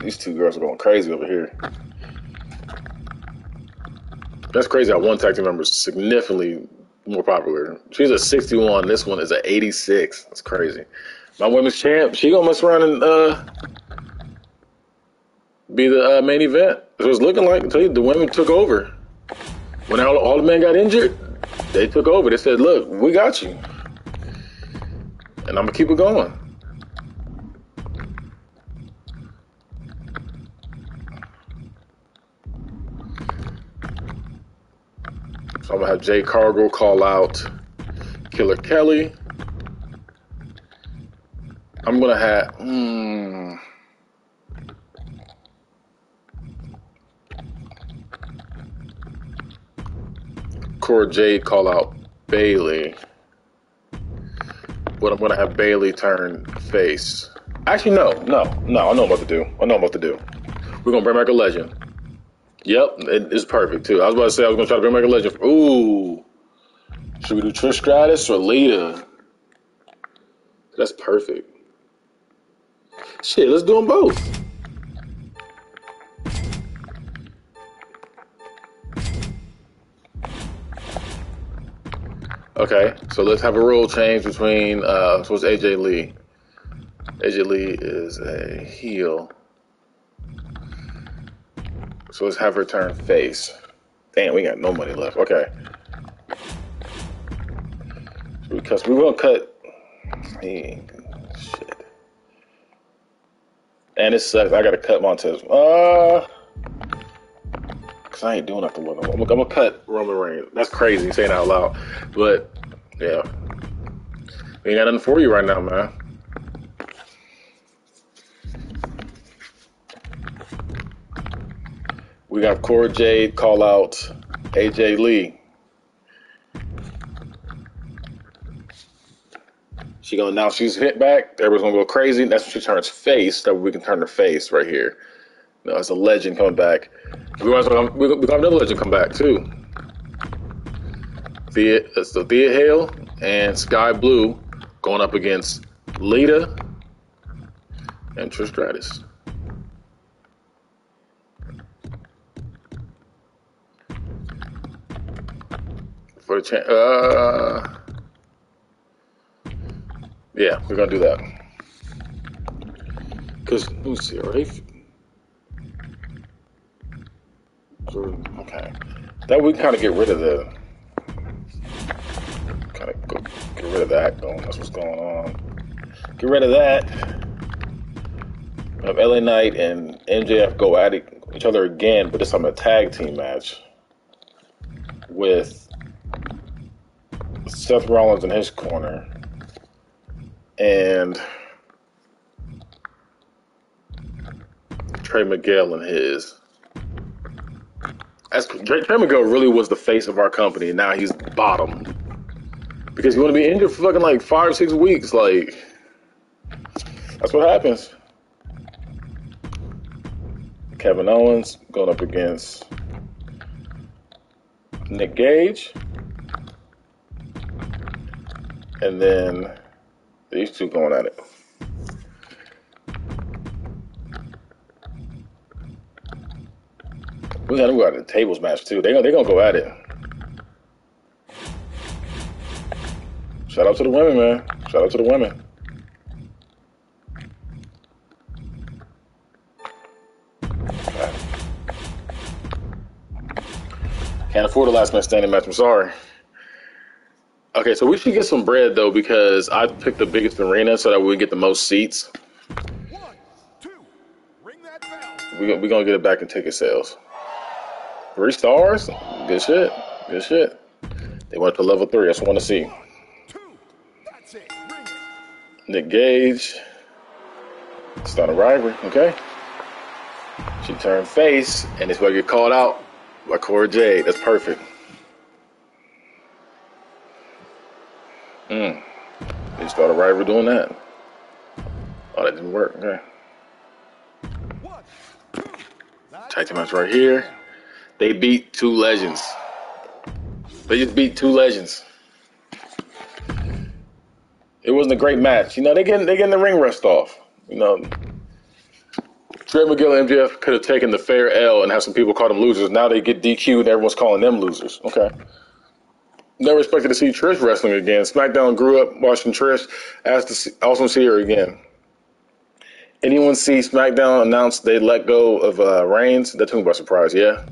These two girls are going crazy over here. That's crazy how one tag team member is significantly more popular. She's a 61. This one is an 86. That's crazy. My women's champ, she gonna mess around and uh, be the uh, main event. It was looking like. until the women took over. When all, all the men got injured, they took over. They said, "Look, we got you," and I'm gonna keep it going. I'm gonna have Jade Cargill call out Killer Kelly. I'm gonna have. Mm, Cora Jade call out Bayley. But I'm gonna have Bayley turn face. Actually, no, no, no. I know what to do. I know what to do. We're gonna bring back a legend. Yep, it's perfect too. I was about to say I was gonna try to bring back a legend. Ooh, should we do Trish Stratus or Lita? That's perfect. Shit, let's do them both. Okay, so let's have a role change between uh, so it's AJ Lee. AJ Lee is a heel. So let's have her turn face. Damn, we got no money left. Okay. Because we're gonna cut. Hey, shit. And it sucks. I gotta cut Montez. Uh, cause I ain't doing nothing with him. I'm, I'm gonna cut Roman Reigns. That's crazy saying out loud, but yeah, we ain't got nothing for you right now, man. We got Cora Jade call out AJ Lee. She gonna now she's hit back. Everyone's gonna go crazy. That's when she turns face. That we can turn her face right here. Know, it's a legend coming back. We well we we got another legend come back too. Thea, it's the Thea Hail and Skye Blue going up against Lita and Trish Stratus. For the chance, uh, yeah, we're gonna do that. Cause let me see, are? Okay, that we kind of get rid of the, kind of go, get rid of that. Going, that's what's going on. Get rid of that. Have LA Knight and MJF go at each other again, but this time a tag team match with Seth Rollins in his corner and Trey Miguel in his. As Trey, Trey Miguel really was the face of our company, and now he's bottom because you want to be injured for fucking like five or six weeks. Like that's what happens. Kevin Owens going up against Nick Gage. And then these two going at it. We got to go at the tables match too. They they gonna go at it. Shout out to the women, man. Shout out to the women. Can't afford a last man standing match. I'm sorry. Okay, so we should get some bread though because I picked the biggest arena so that we get the most seats.
One, two, ring that bell.
We we gonna get it back in ticket sales. Three stars, good shit, good shit. They went to level three. I just want to see. Nick Gage. Start a rivalry, okay? She turned face, and it's gonna get called out by Cora Jade. That's perfect. Mm. A doing that. Oh, that didn't work. Okay. Tag team match right here. They beat two legends. They just beat two legends. It wasn't a great match. You know, they getting they getting the ring rust off. You know, Trey Miguel and MJF could have taken the fair L and have some people call them losers. Now they get DQ and everyone's calling them losers. Okay. Never expected to see Trish wrestling again. SmackDown grew up watching Trish. Asked to see, also see her again. Anyone see SmackDown announce they let go of uh, Reigns? That took me by surprise. Yeah.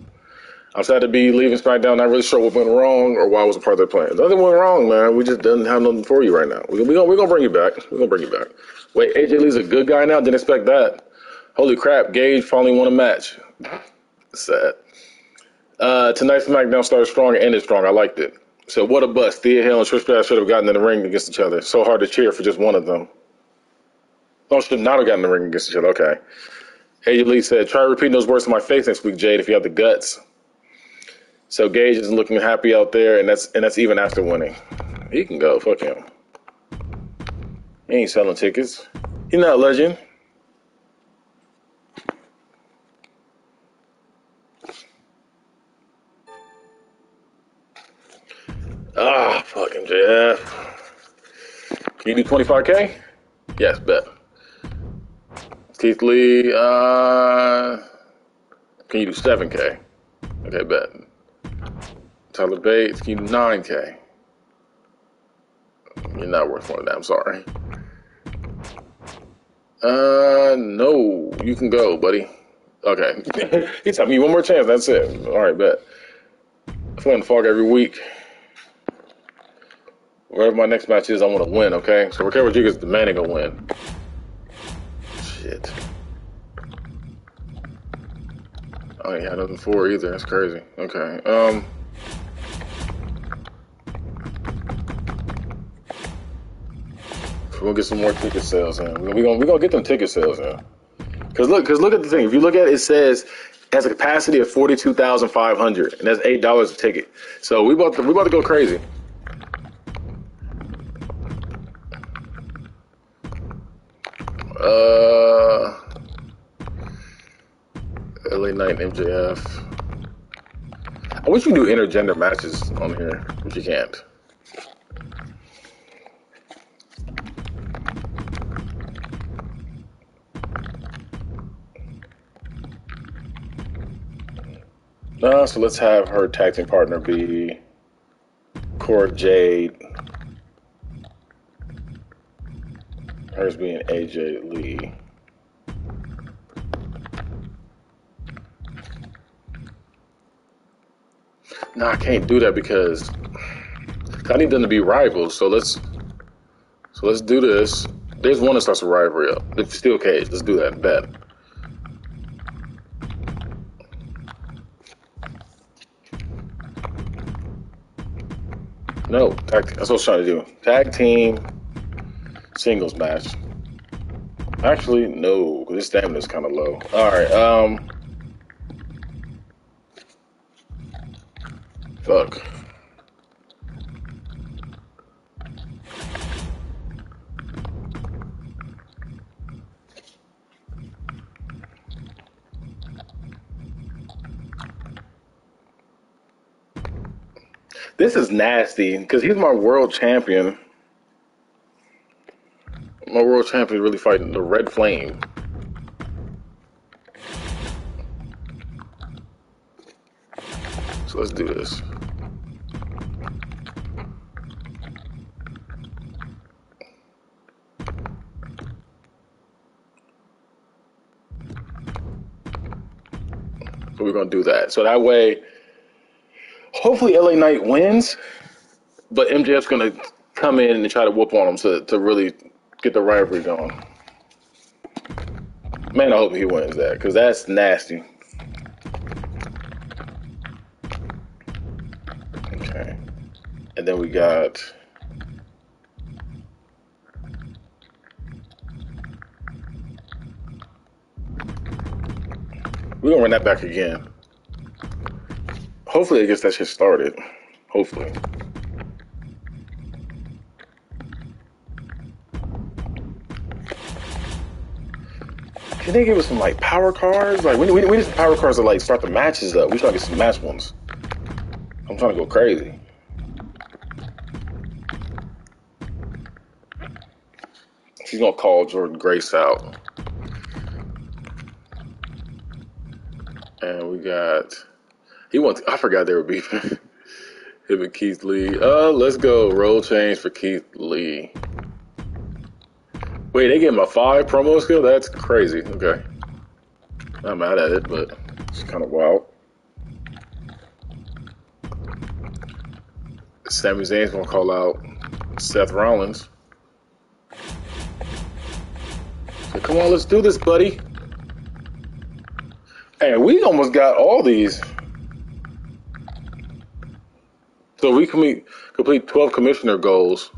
I'm sad to be leaving SmackDown. Not really sure what went wrong or why I wasn't part of their plan. Nothing went wrong, man. We just didn't have nothing for you right now. We're we gonna, we gonna bring you back. We're gonna bring you back. Wait, AJ Lee's a good guy now? Didn't expect that. Holy crap, Gage finally won a match. Sad. Uh, tonight's SmackDown started strong and ended strong. I liked it. So what a bust. Thea Hail and Trish Stratus should have gotten in the ring against each other. So hard to cheer for just one of them. No, should not have gotten in the ring against each other. Okay. AJ Lee said, try repeating those words to my face next week, Jade, if you have the guts. So Gage isn't looking happy out there, and that's and that's even after winning. He can go. Fuck him. He ain't selling tickets. He's not a legend. Ah, fucking Jeff. Can you do 25k? Yes, bet. Keith Lee, uh, can you do 7k? Okay, bet. Tyler Bates, can you do 9k? You're not worth one of that. I'm sorry. Uh, no. You can go, buddy. Okay. he told me one more chance. That's it. All right, bet. I'm to fog every week. Whatever my next match is, I want to win, okay? So Raquel Rodriguez demanding a win. Shit. I ain't had nothing for either. That's crazy. Okay. Um. Gonna get some more ticket sales in. We're gonna we're gonna get them ticket sales in. Cause look, cause look at the thing. If you look at it, it says it has a capacity of forty two thousand five hundred, and that's eight dollars a ticket. So we about to we about to go crazy. Uh, LA Knight MJF. I wish you do intergender matches on here, but you can't. Uh, so let's have her tag team partner be Cora Jade. Hers being AJ Lee. No, I can't do that because I need them to be rivals. So let's so let's do this. There's one that starts a rivalry up. It's steel cage. Let's do that. Bet. No, tag, that's what I was trying to do. Tag team singles match. Actually, no, because this stamina is kind of low. All right, um, fuck. This is nasty because he's my world champion. My world champion is really fighting the Red Flame. So let's do this. So we're gonna do that. So that way, hopefully LA Knight wins, but MJF's gonna come in and try to whoop on him to, to really get the rivalry going. Man, I hope he wins that because that's nasty. Okay, and then we got. We're gonna run that back again. Hopefully, it gets that shit started. Hopefully. Can they give us some like power cards? Like we we, we need some power cards to like start the matches up. We trying to get some match ones. I'm trying to go crazy. She's gonna call Jordan Grace out. And we got he wants I forgot they were beefing. Him and Keith Lee. Uh let's go. Role change for Keith Lee. Wait, they gave him a five promo skill? That's crazy. Okay. Not mad at it, but it's kind of wild. Sami Zayn's gonna call out Seth Rollins. So come on, let's do this, buddy. Hey, we almost got all these. So we complete complete 12 commissioner goals.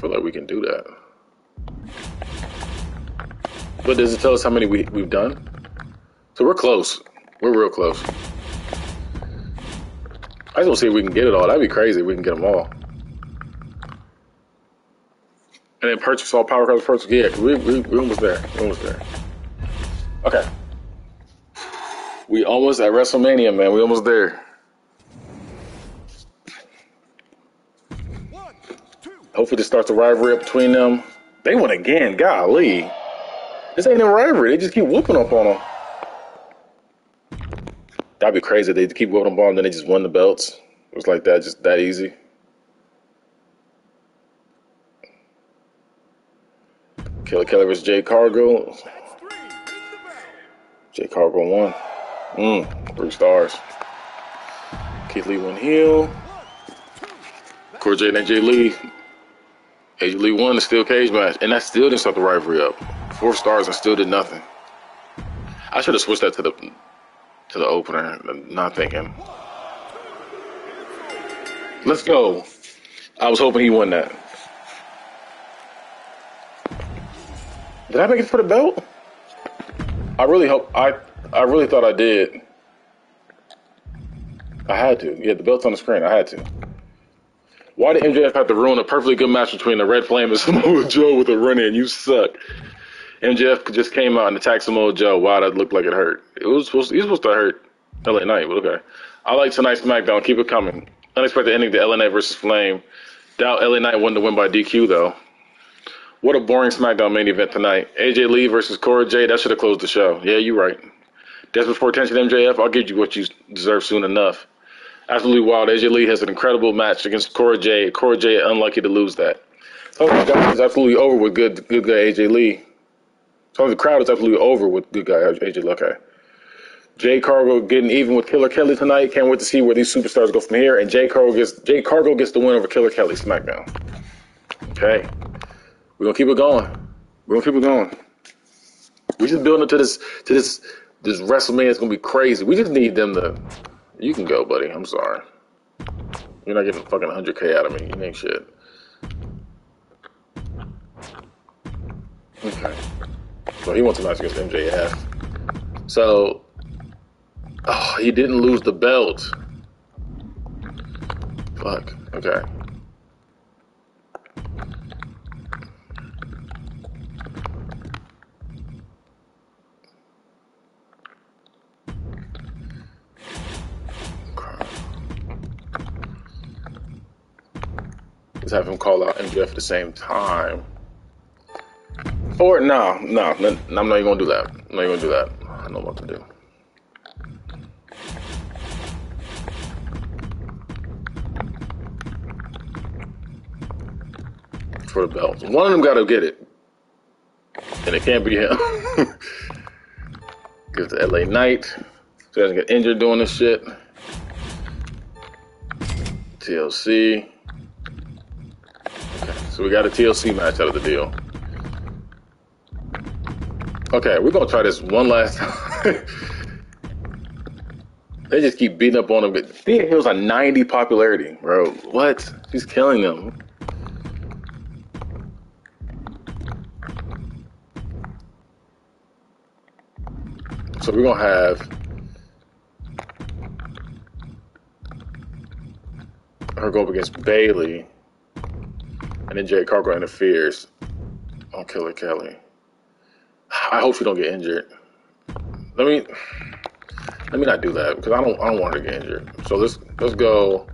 Feel like we can do that. But does it tell us how many we, we've done? So we're close. We're real close. I just want to see if we can get it all. That'd be crazy if we can get them all. And then purchase all power cards first. Yeah, we, we, we're almost there. We're almost there. Okay. We almost at WrestleMania, man. We almost there.
One, two,
Hopefully this starts a rivalry up between them. They won again. Golly. This ain't a rivalry. They just keep whooping up on them. That'd be crazy. They keep whooping them on, then they just win the belts. It was like that, just that easy. Killer Kelly versus Jay
bell.
Jade Cargill won. Mm, three stars. Keith Lee won heel. Cora Jade and AJ Lee. AJ Lee won the steel cage match, and that still didn't start the rivalry up. Four stars and still did nothing. I should have switched that to the to the opener. Not thinking. Let's go. I was hoping he won that. Did I make it for the belt? I really hope I I really thought I did. I had to. Yeah, the belt's on the screen. I had to. Why did MJF have to ruin a perfectly good match between the Red Flame and Samoa Joe with a run in? You suck. MJF just came out and attacked Samoa Joe. Wow, that looked like it hurt. It was supposed. He was supposed to hurt LA Knight, but okay. I like tonight's SmackDown. Keep it coming. Unexpected ending to LA Knight versus Flame. Doubt LA Knight won the win by DQ though. What a boring SmackDown main event tonight. AJ Lee versus Cora Jade. That should have closed the show. Yeah, you're right. Desperate before attention, MJF. I'll give you what you deserve soon enough. Absolutely wild. AJ Lee has an incredible match against Cora Jade. Cora Jade. Unlucky to lose that. Oh, the guy is absolutely over with good good guy AJ Lee. So the crowd is absolutely over with good guy AJ Lee. Okay. Jade Cargill getting even with Killer Kelly tonight. Can't wait to see where these superstars go from here. And Jade Cargill gets Jade Cargill gets the win over Killer Kelly SmackDown. Okay. We're gonna keep it going. We're gonna keep it going. We just building up to this to this this WrestleMania is gonna be crazy. We just need them to. You can go, buddy. I'm sorry. You're not getting fucking 100k out of me. You ain't shit. Okay. So he wants a match against MJF. So, oh, he didn't lose the belt. Fuck. Okay. Have him call out MJF at the same time. Or no, no, no, I'm not even gonna do that. I'm not even gonna do that. I know what to do. For the belt. One of them gotta get it. And it can't be him. To LA Knight. So he doesn't get injured doing this shit. TLC. So we got a TLC match out of the deal. Okay, we're gonna try this one last time. they just keep beating up on him. Thea Hail's a 90 popularity, bro. What? She's killing them. So we're gonna have her go up against Bayley, and then Jade Cargill interferes on Killer Kelly. I hope she don't get injured. Let me let me not do that because I don't I don't want her to get injured. So let's let's go.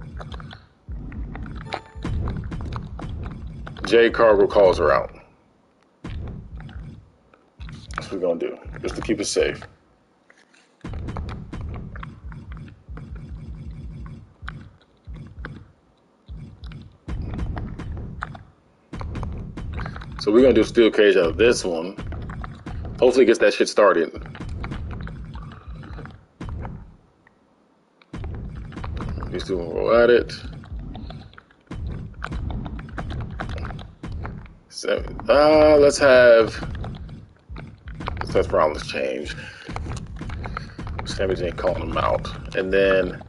Jade Cargill calls her out. That's what we're gonna do, just to keep it safe. So we're gonna do steel cage out of this one. Hopefully gets that shit started. These two will go at it. So, uh, let's have let's have problems change. Sami Zayn calling him out, and then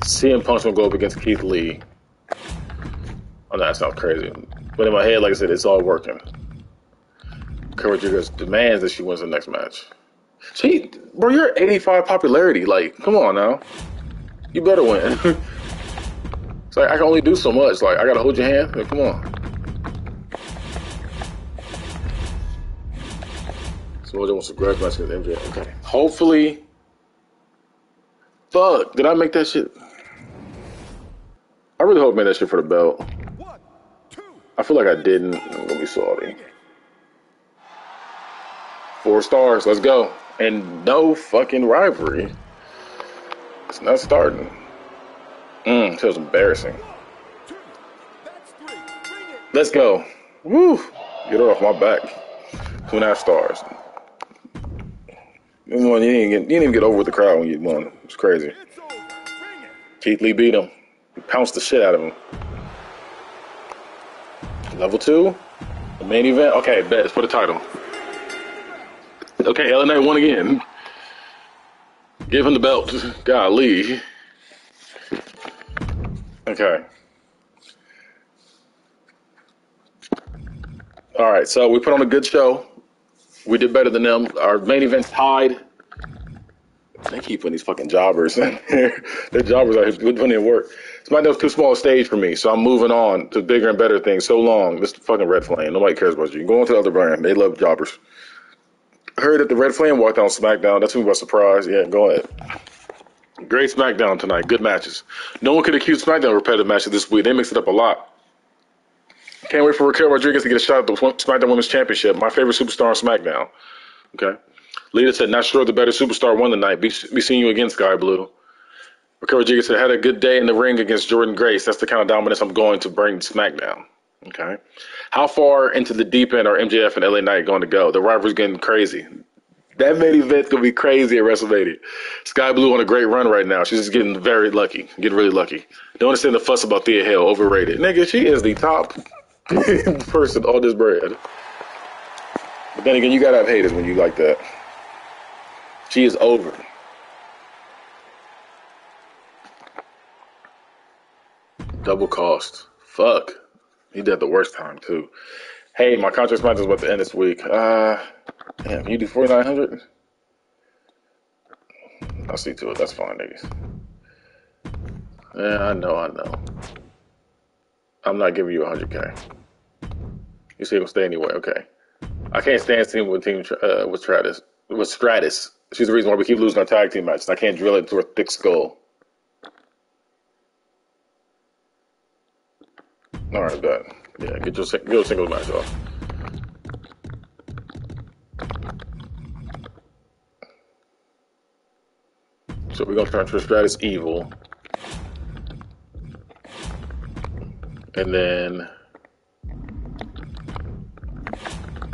CM Punk's gonna go up against Keith Lee. Oh, no, that sounds crazy. But in my head, like I said, it's all working. Kurt Rodriguez demands that she wins the next match. She, bro, you're at 85 popularity. Like, come on now. You better win. it's like I can only do so much. Like, I gotta hold your hand. Like, come on. Someone wants to grab match against MJ. Okay. Hopefully. Fuck. Did I make that shit? I really hope I made that shit for the belt. I feel like I didn't. I'm gonna be salty. Four stars. Let's go. And no fucking rivalry. It's not starting. Mm, feels embarrassing. Let's go. Woo! Get her off my back. Two and a half stars. You, didn't get, you didn't even get over with the crowd when you won. It's crazy. Keith Lee beat him. He pounced the shit out of him. Level two, the main event. Okay, bet for the title. Okay, Knight won again. Give him the belt. Golly. Okay. All right, so we put on a good show. We did better than them. Our main event tied. They keep putting these fucking jobbers in there. They're jobbers out here putting in work. SmackDown's too small a stage for me, so I'm moving on to bigger and better things. So long, Mr. fucking Red Flame. Nobody cares about you. Go on to the other brand. They love jobbers. Heard that the Red Flame walked on SmackDown. That's me by surprise. Yeah, go ahead. Great SmackDown tonight. Good matches. No one could accuse SmackDown repetitive matches this week. They mixed it up a lot. Can't wait for Raquel Rodriguez to get a shot at the SmackDown Women's Championship. My favorite superstar on SmackDown. Okay. Lita said, not sure the better superstar won tonight. Be, be seeing you again, Skye Blue. Raquel Rodriguez said, had a good day in the ring against Jordan Grace. That's the kind of dominance I'm going to bring to SmackDown. Okay. How far into the deep end are MJF and LA Knight going to go? The rivalry's getting crazy. That main event's gonna be crazy at WrestleMania. Skye Blue on a great run right now. She's just getting very lucky, getting really lucky. Don't understand the fuss about Thea Hail, overrated. Nigga, she is the top person on this brand. But then again, you gotta have haters when you like that. She is over. Double cost. Fuck. He did the worst time too. Hey, my contract match is about to end this week. Uh, damn, you do forty nine hundred. I'll see to it. That's fine, niggas. Yeah, I know, I know. I'm not giving you hundred k. You see, gonna stay anyway. Okay. I can't stand seeing with team uh, with Stratus. With Stratus, she's the reason why we keep losing our tag team matches. I can't drill it into her thick skull. All right, bet. Yeah, get your get your singles match off. So we're gonna turn Trish Stratus evil, and then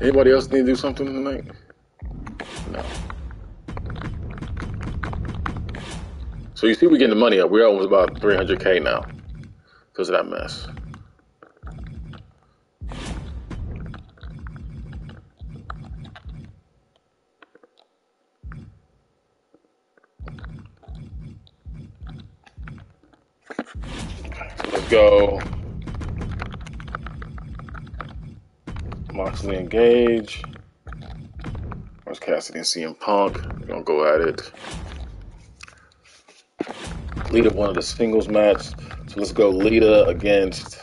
anybody else need to do something tonight? No. So you see, we're getting the money up. We're almost about 300k now because of that mess. Go. Moxley engage. Where's Cassidy and CM Punk? We're gonna go at it. Lita one of the singles match. So let's go Lita against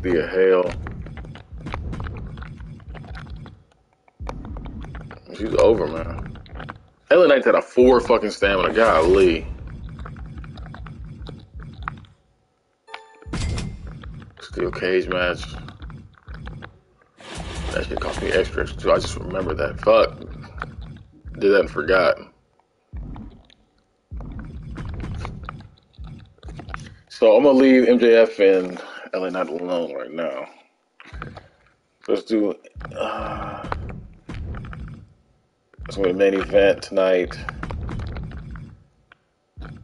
Thea Hail. She's over, man. LA Knight's had a four fucking stamina. Golly. Steel cage match. That shit cost me extra too. I just remember that. Fuck. Did that and forgot. So I'm gonna leave MJF and LA Knight alone right now. Let's do. Uh, gonna be a main event tonight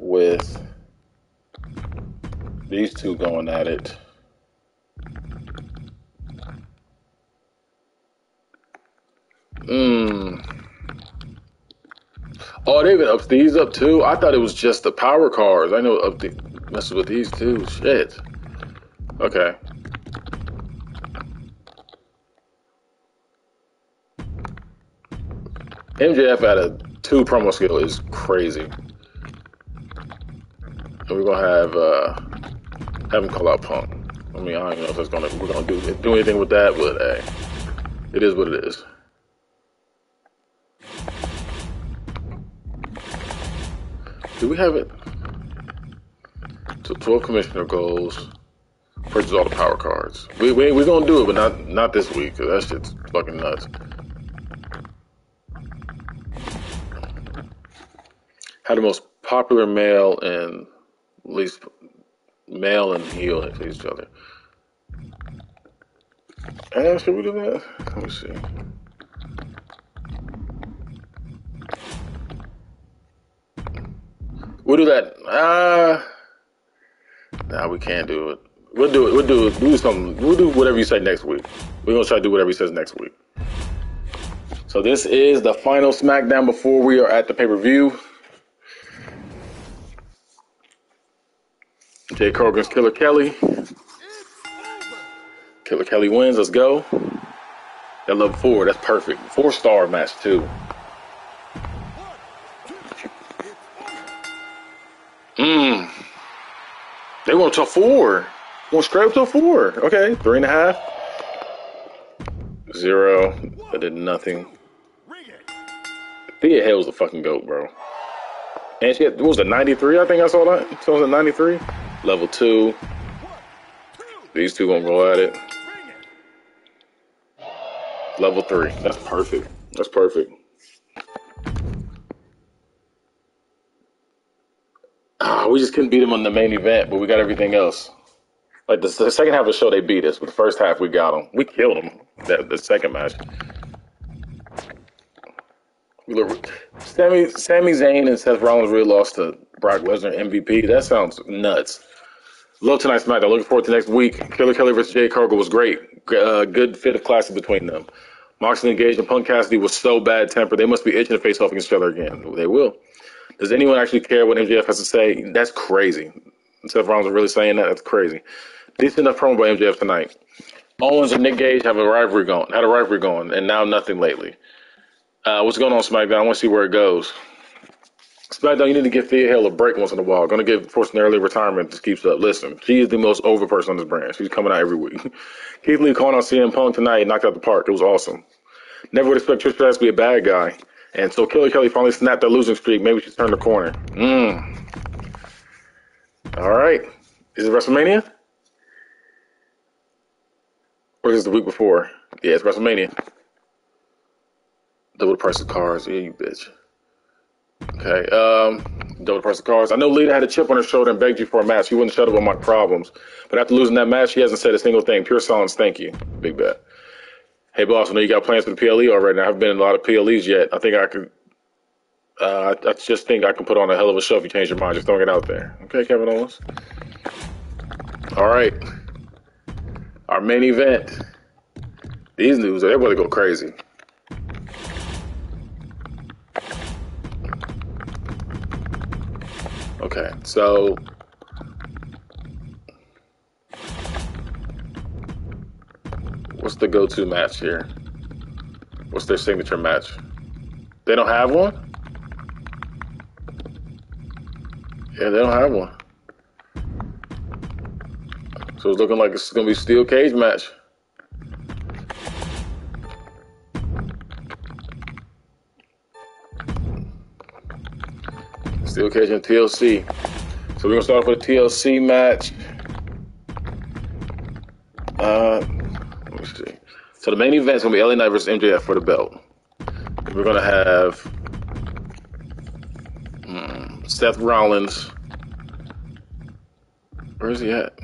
with these two going at it. Mm. Oh, they've been up these up too. I thought it was just the power cars. I know up the messes with these too. Shit. Okay. MJF at a two promo skill is crazy. And we're gonna have uh have him call out Punk. I mean, I don't even know if it's gonna we're gonna do do anything with that, but hey, it is what it is. Do we have it? So 12 commissioner goals. Purchase all the power cards. We we we're gonna do it, but not not this week. 'cause that shit's fucking nuts. Had the most popular male and least male and heel each other. Uh, should we do that? Let me see. We'll do that. Uh nah, we can't do it. We'll do it. We'll do it. We'll do something. We'll do whatever you say next week. We're gonna try to do whatever he says next week. So this is the final SmackDown before we are at the pay per view. Jade Cargill's Killer Kelly. Killer Kelly wins. Let's go. That level four. That's perfect. Four star match too. Mmm. They want to four. Want straight up to four. Okay, three and a half. Zero. That did nothing. Thea Hail's the fucking goat, bro. And she had, what was it, 93? I think I saw that. So it was a 93? Level two. These two gonna go at it. Level three. That's perfect. That's perfect. Ah, we just couldn't beat them on the main event, but we got everything else. Like the, the second half of the show, they beat us, but the first half we got them. We killed them. That the second match. Sammy Sami Zayn and Seth Rollins really lost to Brock Lesnar MVP. That sounds nuts. Love tonight's match. I'm looking forward to next week. Killer Kelly versus Jade Cargill was great. Uh, good fit of classic between them. Moxley engaged and Punk Cassidy was so bad tempered. They must be itching to face off against each other again. They will. Does anyone actually care what MJF has to say? That's crazy. Seth Rollins is really saying that. That's crazy. Decent enough promo by MJF tonight. Owens and Nick Gage have a rivalry going, had a rivalry going, and now nothing lately. Uh, what's going on, SmackDown? I want to see where it goes. SmackDown, you need to give Thea Hail a break once in a while. Going to give forced an early retirement. Just keeps up. Listen, she is the most over person on this brand. She's coming out every week. Keith Lee calling on CM Punk tonight, knocked out the park. It was awesome. Never would expect Trish Stratus to be a bad guy. And so Killer Kelly finally snapped that losing streak. Maybe she's turned the corner. Mm. All right. Is it WrestleMania? Or is it the week before? Yeah, it's WrestleMania. Double the price of cars. Yeah, you bitch. Okay. Um, double the price of cars. I know Lita had a chip on her shoulder and begged you for a match. She wouldn't shut up on my problems. But after losing that match, she hasn't said a single thing. Pure silence. Thank you. Big bet. Hey, boss, I know you got plans for the PLE already. I haven't been in a lot of PLEs yet. I think I could. Uh, I, I just think I can put on a hell of a show if you change your mind. Just throwing it out there. Okay, Kevin Owens. All right. Our main event. These news, they're going to go crazy. Okay, so what's the go-to match here? What's their signature match? They don't have one? Yeah, they don't have one. So it's looking like it's gonna be steel cage match. Steel cage and TLC. So we're gonna start off with a TLC match. Uh. So the main event is gonna be LA Knight versus MJF for the belt. We're gonna have hmm, Seth Rollins. Where is he at?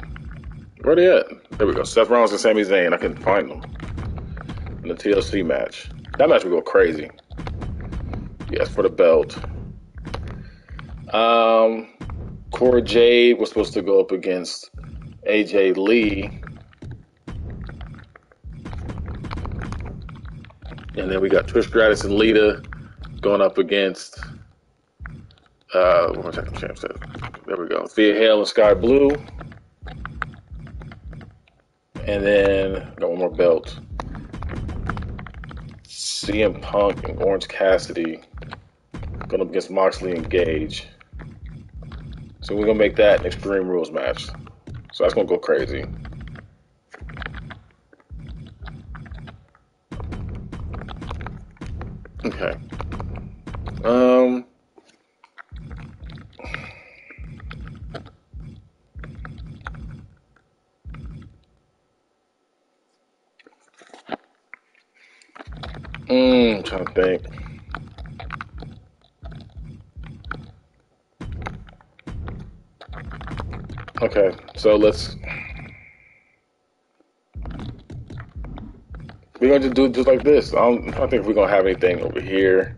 Where they at? There we go. Seth Rollins and Sami Zayn. I couldn't find them in the TLC match. That match would go crazy. Yes, for the belt. Um, Cora Jade was supposed to go up against AJ Lee. And then we got Trish Stratus and Lita going up against uh champ said? There we go. Thea Hail and Skye Blue. And then got one more belt. CM Punk and Orange Cassidy going up against Moxley and Gage. So we're gonna make that an Extreme Rules match. So that's gonna go crazy. Okay. Um. Mm, I'm trying to think. Okay, so let's. We're gonna just do it just like this. I don't, I don't think we're gonna have anything over here.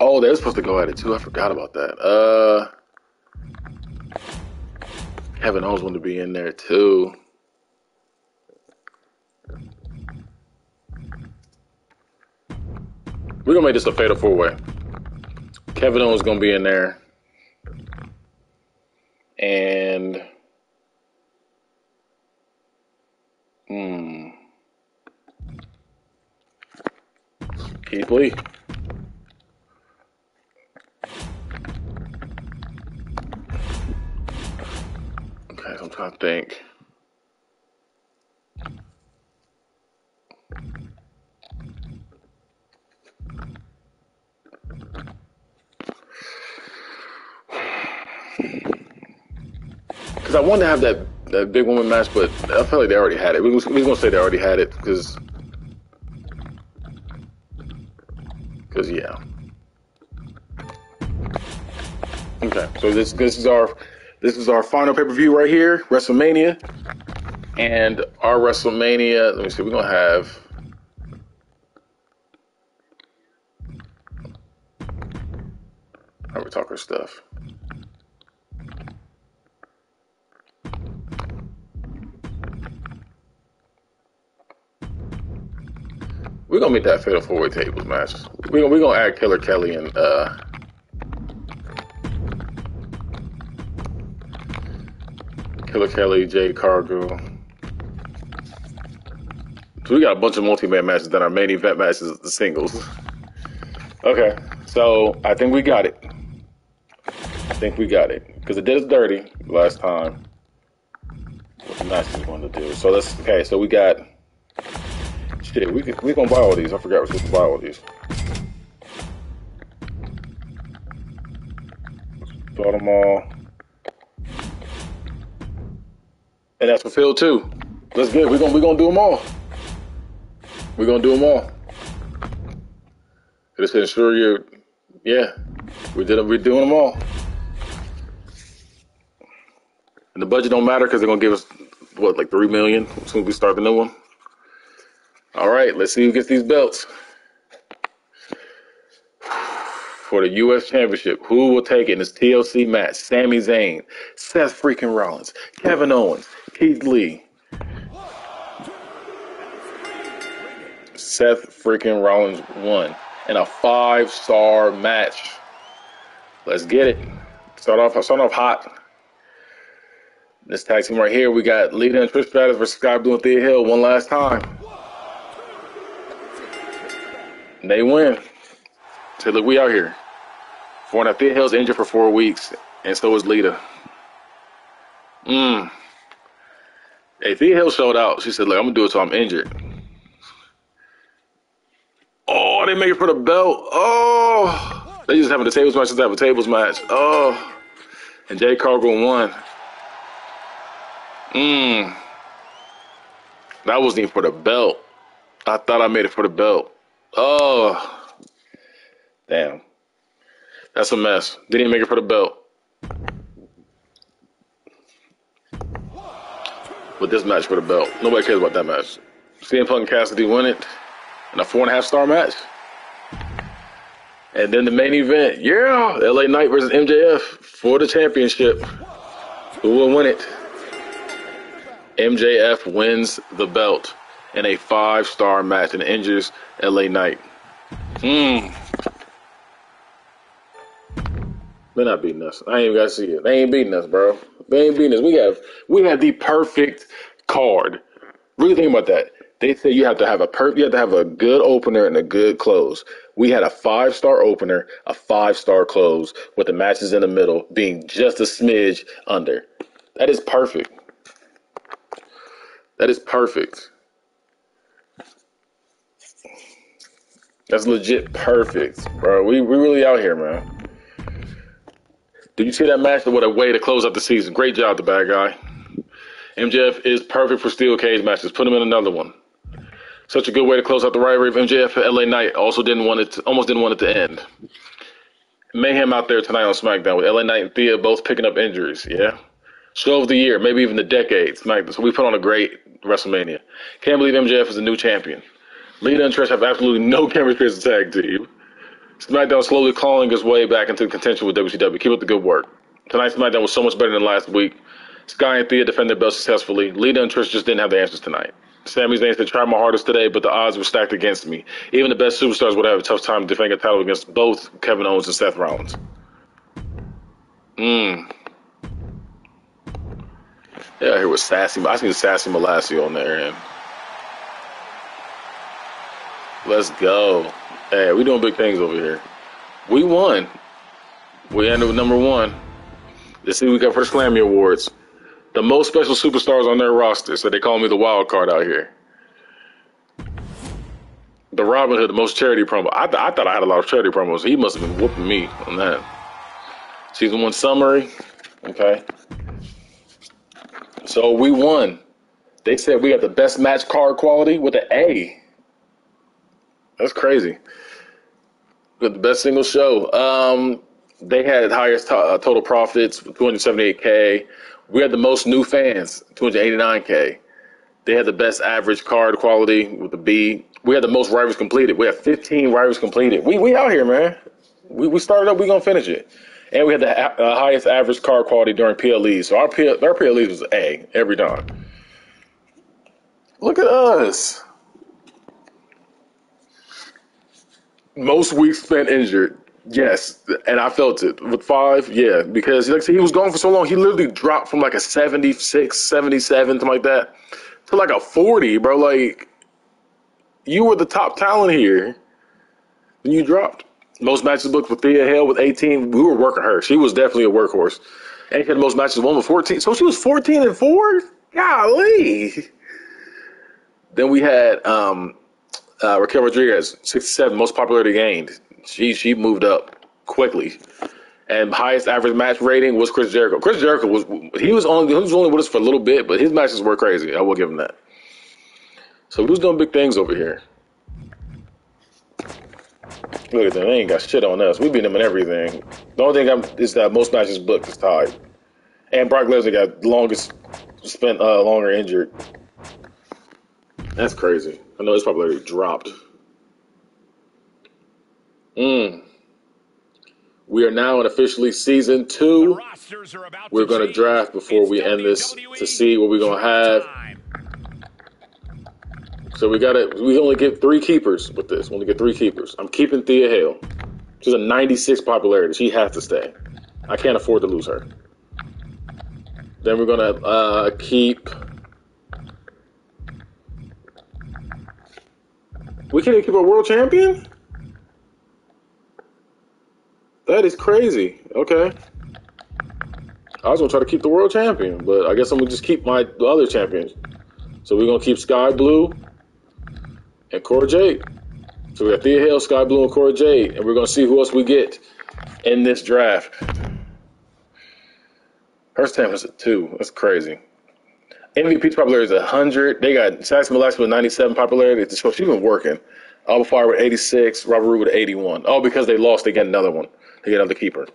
Oh, they're supposed to go at it too. I forgot about that. Uh, Kevin Owens wanted to be in there too. We're gonna make this a fatal four way. Kevin Owens gonna be in there, and hmm, Keith Lee. Okay, I'm trying to think. Wanted to have that, that big woman match, but I feel like they already had it. We was, we was gonna say they already had it because, because yeah. Okay, so this this is our this is our final pay per view right here, WrestleMania, and our WrestleMania. Let me see, we're gonna have. Our stuff. Gonna make that fatal four way tables match. We're gonna, we're gonna add Killer Kelly and uh Killer Kelly, Jade Cargill. So we got a bunch of multi-man matches that are main event matches, the singles. Okay, so I think we got it. I think we got it because it did us dirty last time. What the match is going to do? So let's okay. So we got shit. We could, we gonna buy all these. I forgot we're supposed to buy all these. Bought them all. And that's for Phil too. Let's get. We're gonna we're gonna do them all. We're gonna do them all. Just ensure you're. Yeah, we did. We're doing them all. And the budget don't matter because they're gonna give us what like three million as soon as we start the new one. All right, let's see who gets these belts for the U.S. Championship. Who will take it in this TLC match? Sami Zayn, Seth freaking Rollins, Kevin Owens, Keith Lee, Seth freaking Rollins won in a five-star match. Let's get it. Start off. Start off hot. This tag team right here, we got Lita and Trish Stratus versus Skye Blue and Thea Hail one last time. They win. Say, look, we out here. Thea Hail's injured for four weeks, and so is Lita. Mm. Hey, Hill showed out. She said, look, I'm gonna do it till I'm injured. Oh, they make it for the belt. Oh, they just having the tables match. Just have a tables match. Oh, and Jade Cargill won. Mmm. That wasn't even for the belt. I thought I made it for the belt. Oh, damn. That's a mess. Didn't even make it for the belt. But this match for the belt. Nobody cares about that match. CM Punk and Cassidy win it in a four and a half star match. And then the main event, yeah, LA Knight versus MJF for the championship. Who will win it? MJF wins the belt in a five star match and injures LA Knight. Hmm. They're not beating us. I ain't even got to see it. They ain't beating us, bro. They ain't beating us. We have we have the perfect card. Really think about that. They say you have to have a per you have to have a good opener and a good close. We had a five star opener, a five star close, with the matches in the middle being just a smidge under. That is perfect. That is perfect. That's legit perfect, bro. We we really out here, man. Did you see that match? What a way to close out the season. Great job, the bad guy. MJF is perfect for steel cage matches. Put him in another one. Such a good way to close out the rivalry of MJF and LA Knight. Also didn't want it to, almost didn't want it to end. mayhem out there tonight on SmackDown with LA Knight and Thea both picking up injuries. Yeah, show of the year, maybe even the decade. Smack. So we put on a great WrestleMania. Can't believe MJF is a new champion. Lita and Trish have absolutely no chemistry as a tag team. SmackDown slowly clawing its way back into contention with WCW. Keep up the good work. Tonight's SmackDown was so much better than last week. Skye and Thea defended belts successfully. Lita and Trish just didn't have the answers tonight. Sami Zayn said, "Tried my hardest today, but the odds were stacked against me. Even the best superstars would have a tough time defending a title against both Kevin Owens and Seth Rollins." Mmm. Yeah, here was sassy. I see sassy Malassio on there, and let's go. Hey, we doing big things over here. We won. We ended with number one. Let's see we got first the Slammy Awards. The most special superstars on their roster, so they call me the wild card out here. The Robin Hood, the most charity promo. I, th- I thought I had a lot of charity promos. He must have been whooping me on that. Season one summary. Okay. So we won. They said we got the best match card quality with an A. That's crazy. Got the best single show. Um, they had highest uh, total profits, 278k. We had the most new fans, 289k. They had the best average card quality with the B. We had the most rivals completed. We had 15 rivals completed. We we out here, man. We we started up. We gonna finish it. And we had the uh, highest average card quality during PLEs. So our our PLE was A every time. Look at us. Most weeks spent injured. Yes, and I felt it with five. Yeah, because like I said, he was gone for so long. He literally dropped from like a 76, 77, something like that, to like a 40, bro. Like, you were the top talent here, and you dropped. Most matches booked with Thea Hail with 18. We were working her. She was definitely a workhorse. And she had most matches won with 14. So she was 14 and 4? Golly. Then we had um, uh, Raquel Rodriguez, 67, most popularity gained. She she moved up quickly. And highest average match rating was Chris Jericho. Chris Jericho was he was only he was only with us for a little bit, but his matches were crazy. I will give him that. So was doing big things over here. Look at them, they ain't got shit on us. We beat them in everything. The only thing I'm, is that most matches booked is tied. And Brock Lesnar got longest spent uh, longer injured. That's crazy. I know his popularity dropped. Mm. We are now in officially season two.
Rosters are about
We're going to draft before we end this to see what we're going to have. So we got to, we only get three keepers with this. We only get three keepers. I'm keeping Thea Hail. She's a 96 popularity. She has to stay. I can't afford to lose her. Then we're going to uh, keep. We can't keep a world champion? That is crazy. Okay. I was gonna try to keep the world champion, but I guess I'm gonna just keep my the other champions. So we're gonna keep Skye Blue and Cora Jade. So we got Thea Hail, Skye Blue, and Cora Jade, and we're gonna see who else we get in this draft. Her stamp is a two. That's crazy. MVP popularity is a hundred. They got Sax Malax with 97 popularity. So she's been working. Alba Fire with 86, Robert Roode with 81. Oh, because they lost, they get another one. They get another keeper.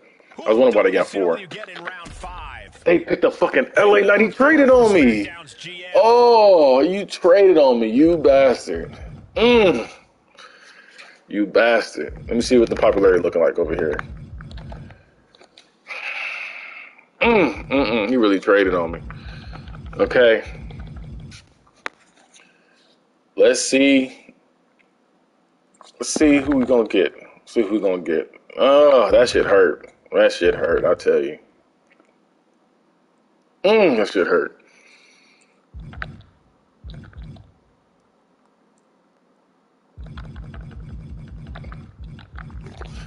I was wondering why they got four.
WCW get in round five.
They picked a fucking LA Knight. He traded on me. Oh, you traded on me, you bastard. Mm. You bastard. Let me see what the popularity looking like over here. Mm, mm-mm. You really traded on me. Okay. Let's see. Let's see who we gonna get. See who we gonna get. Oh, that shit hurt. That shit hurt. I tell you. Mm, that shit hurt.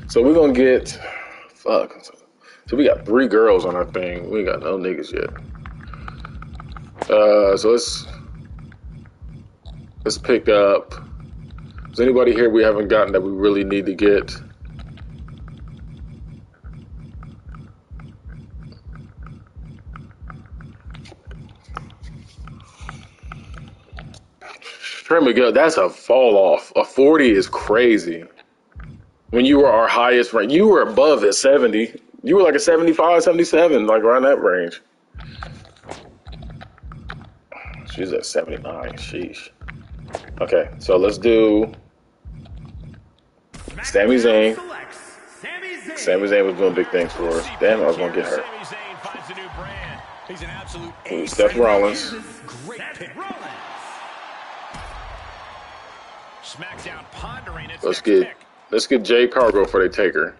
So we're gonna get fuck. So we got three girls on our thing. We got no niggas yet. Uh, so let's let's pick up. Is anybody here we haven't gotten that we really need to get? Trey Miguel, that's a fall off. A 40 is crazy. when you were our highest rank. You were above at 70. You were like a 75, 77, like around that range. She's at 79. Sheesh. Okay, so let's do Sami Zayn.
Sami Zayn.
Was doing big things for us. Damn, I was gonna get her.
Sami Zayn finds a new brand. He's an absolute
Ooh. Seth Rollins.
Great
Seth
pick.
Rollins.
SmackDown pondering its
Let's get
pick.
let's get Jade Cargill for they take her.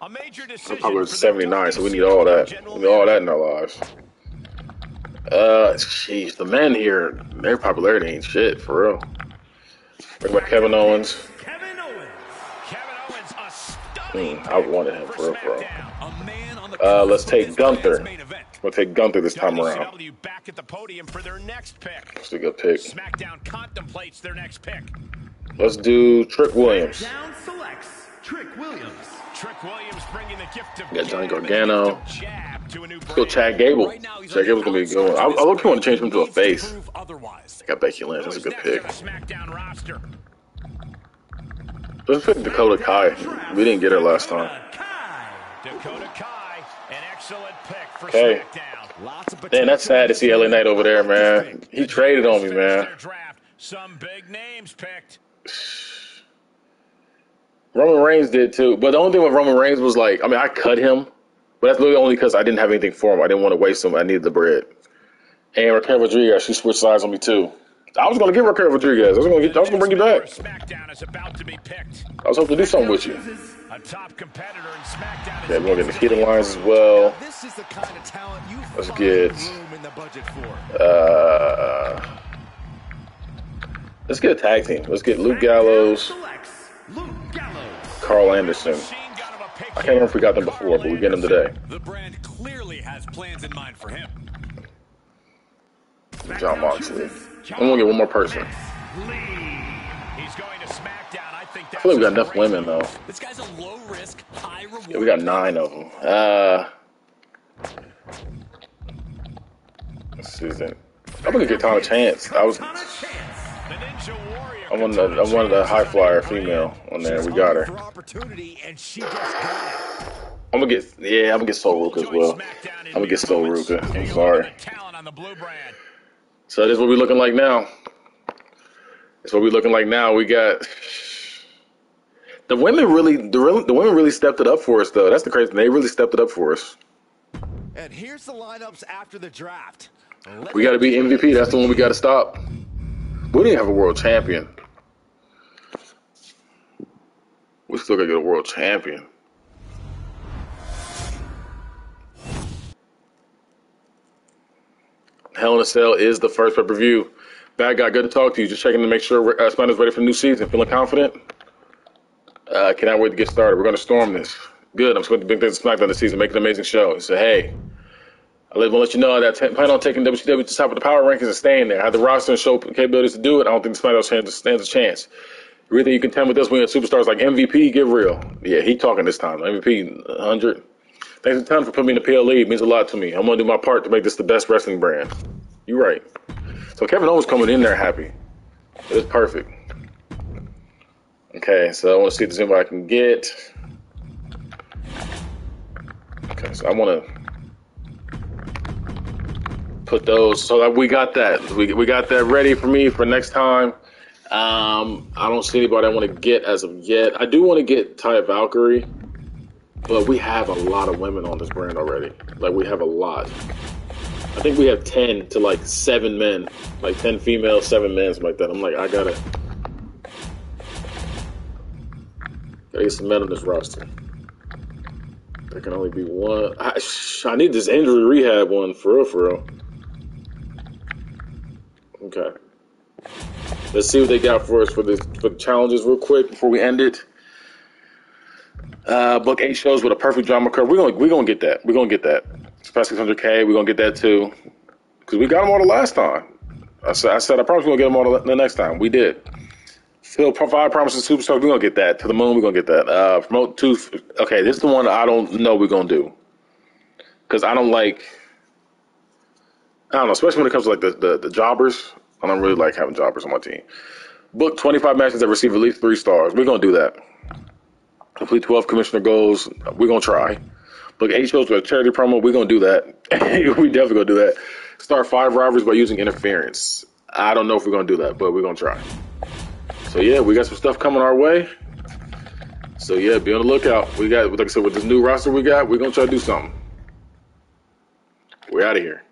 A major decision.
probably was 79, so we need all that. We need all that in our lives. Uh, jeez, the men here, their popularity ain't shit for real. Bring back Kevin Owens.
Kevin Owens.
Kevin Owens, a stunning
Mm, I wanted him for real, for real.
SmackDown.
A man on the
Uh, let's take Gunther. We'll take Gunther this time around.
Back at the podium for their next pick.
That's a good pick.
SmackDown contemplates their next pick.
Let's do Trick Williams.
Down selects Trick Williams.
Trick Williams bringing the gift of
Got Johnny
jab and the
Gargano.
gift of jab to a new
Let's go. Chad Gable.
Right now,
Chad Gable's gonna be good. I, I look want to change him to a face.
otherwise.
Got Becky Lynch. That's a good pick.
on the SmackDown?
Let's pick Dakota Kai. We didn't get her last time.
Dakota Kai, an excellent pick for
Okay.
SmackDown.
Lots of
Man, that's sad to see LA Knight over there, man. He traded on me, man.
Some big names picked.
Roman Reigns did too. But the only thing with Roman Reigns was like, I mean, I cut him, but that's literally only because I didn't have anything for him. I didn't want to waste him. I needed the bread. And Raquel Rodriguez, she switched sides on me too. I was gonna get Raquel Rodriguez. I was gonna get, I was gonna bring you back.
SmackDown is about to be picked.
I was hoping to do something with you.
A top competitor in SmackDown.
Yeah, we're gonna get
the
Nikkita Lyons as well.
This is the kind of talent you
Let's get-
in the budget for.
Uh, let's get a tag team. Let's get Luke Gallows,
Luke Gallows.
Karl Anderson.
Machine gun of a pick
I can't remember if we got them before, but we get them today.
The brand clearly has plans in mind for him.
Jon Moxley. I'm gonna get one more person.
Lee.
He's going to SmackDown. I think
I
that's
feel like we got enough women though.
This guy's a low risk, high reward.
Yeah, we got nine of them. Uh, Susan. I'm gonna get a Chance. I was.
On a chance.
The Ninja Warrior.
I wanted. the- high flyer female on there. We got her.
And she just got it.
I'm gonna get. Yeah, I'm gonna get Sol Ruca as well. I'm gonna get Sol Ruca. I'm sorry.
Talent on the blue brand.
So this is what we looking like now. It's what we looking like now. We got the women really. The, real- the women really stepped it up for us though. That's the crazy. thing. They really stepped it up for us.
And here's the lineups after the draft. Let
We got to be MVP. That's the one we got to stop. We didn't have a world champion. We still got to get a world champion. Hell in a Cell is the first pay per view. Bad guy, good to talk to you. Just checking to make sure uh, Spencer's ready for the new season. Feeling confident? Uh, cannot wait to get started. We're going to storm this. Good. I'm going to big things to SmackDown this season. Make an amazing show. He said, hey, I live to let you know that I plan on taking WCW to the top of the power rankings and staying there. I have the roster and show capabilities to do it. I don't think the SmackDown stands, a chance. Really you can tell with this when you superstars like MVP? Get real. Yeah, he talking this time. MVP 100. Thanks a ton for putting me in the PLE. It means a lot to me. I'm going to do my part to make this the best wrestling brand. You're right. So Kevin Owens coming in there happy. It's perfect. Okay, so I want to see if there's anybody I can get. Okay, so I want to put those so that we got that. We, we got that ready for me for next time. Um i don't see anybody i want to get as of yet. I do want to get Ty valkyrie but we have a lot of women on this brand already. Like we have a lot. I think we have 10 to like 7 men. Like 10 females 7 men something like that. I'm like i gotta gotta get some men on this roster. There can only be one. I, I need this injury rehab one for real for real Okay. Let's see what they got for us for for the challenges real quick before we end it. Uh, book eight shows with a perfect drama curve. We're gonna we're gonna get that. We're gonna get that. Special 600k. We're gonna get that too, because we got them all the last time. I said I said I promise we're gonna get them all the, the next time. We did. Phil provide promises superstars. We're gonna get that to the moon. We're gonna get that. Uh, promote two. Okay, this is the one I don't know we're gonna do, because I don't like. I don't know, especially when it comes to like the, the, the jobbers. I don't really like having jobbers on my team. Book 25 matches that receive at least three stars. We're going to do that. Complete 12 commissioner goals. We're going to try. Book eight shows with a charity promo. We're going to do that. we definitely going to do that. Start five rivalries by using interference. I don't know if we're going to do that, but we're going to try. So, yeah, we got some stuff coming our way. So, yeah, be on the lookout. We got, like I said, with this new roster we got, we're going to try to do something. We're out of here.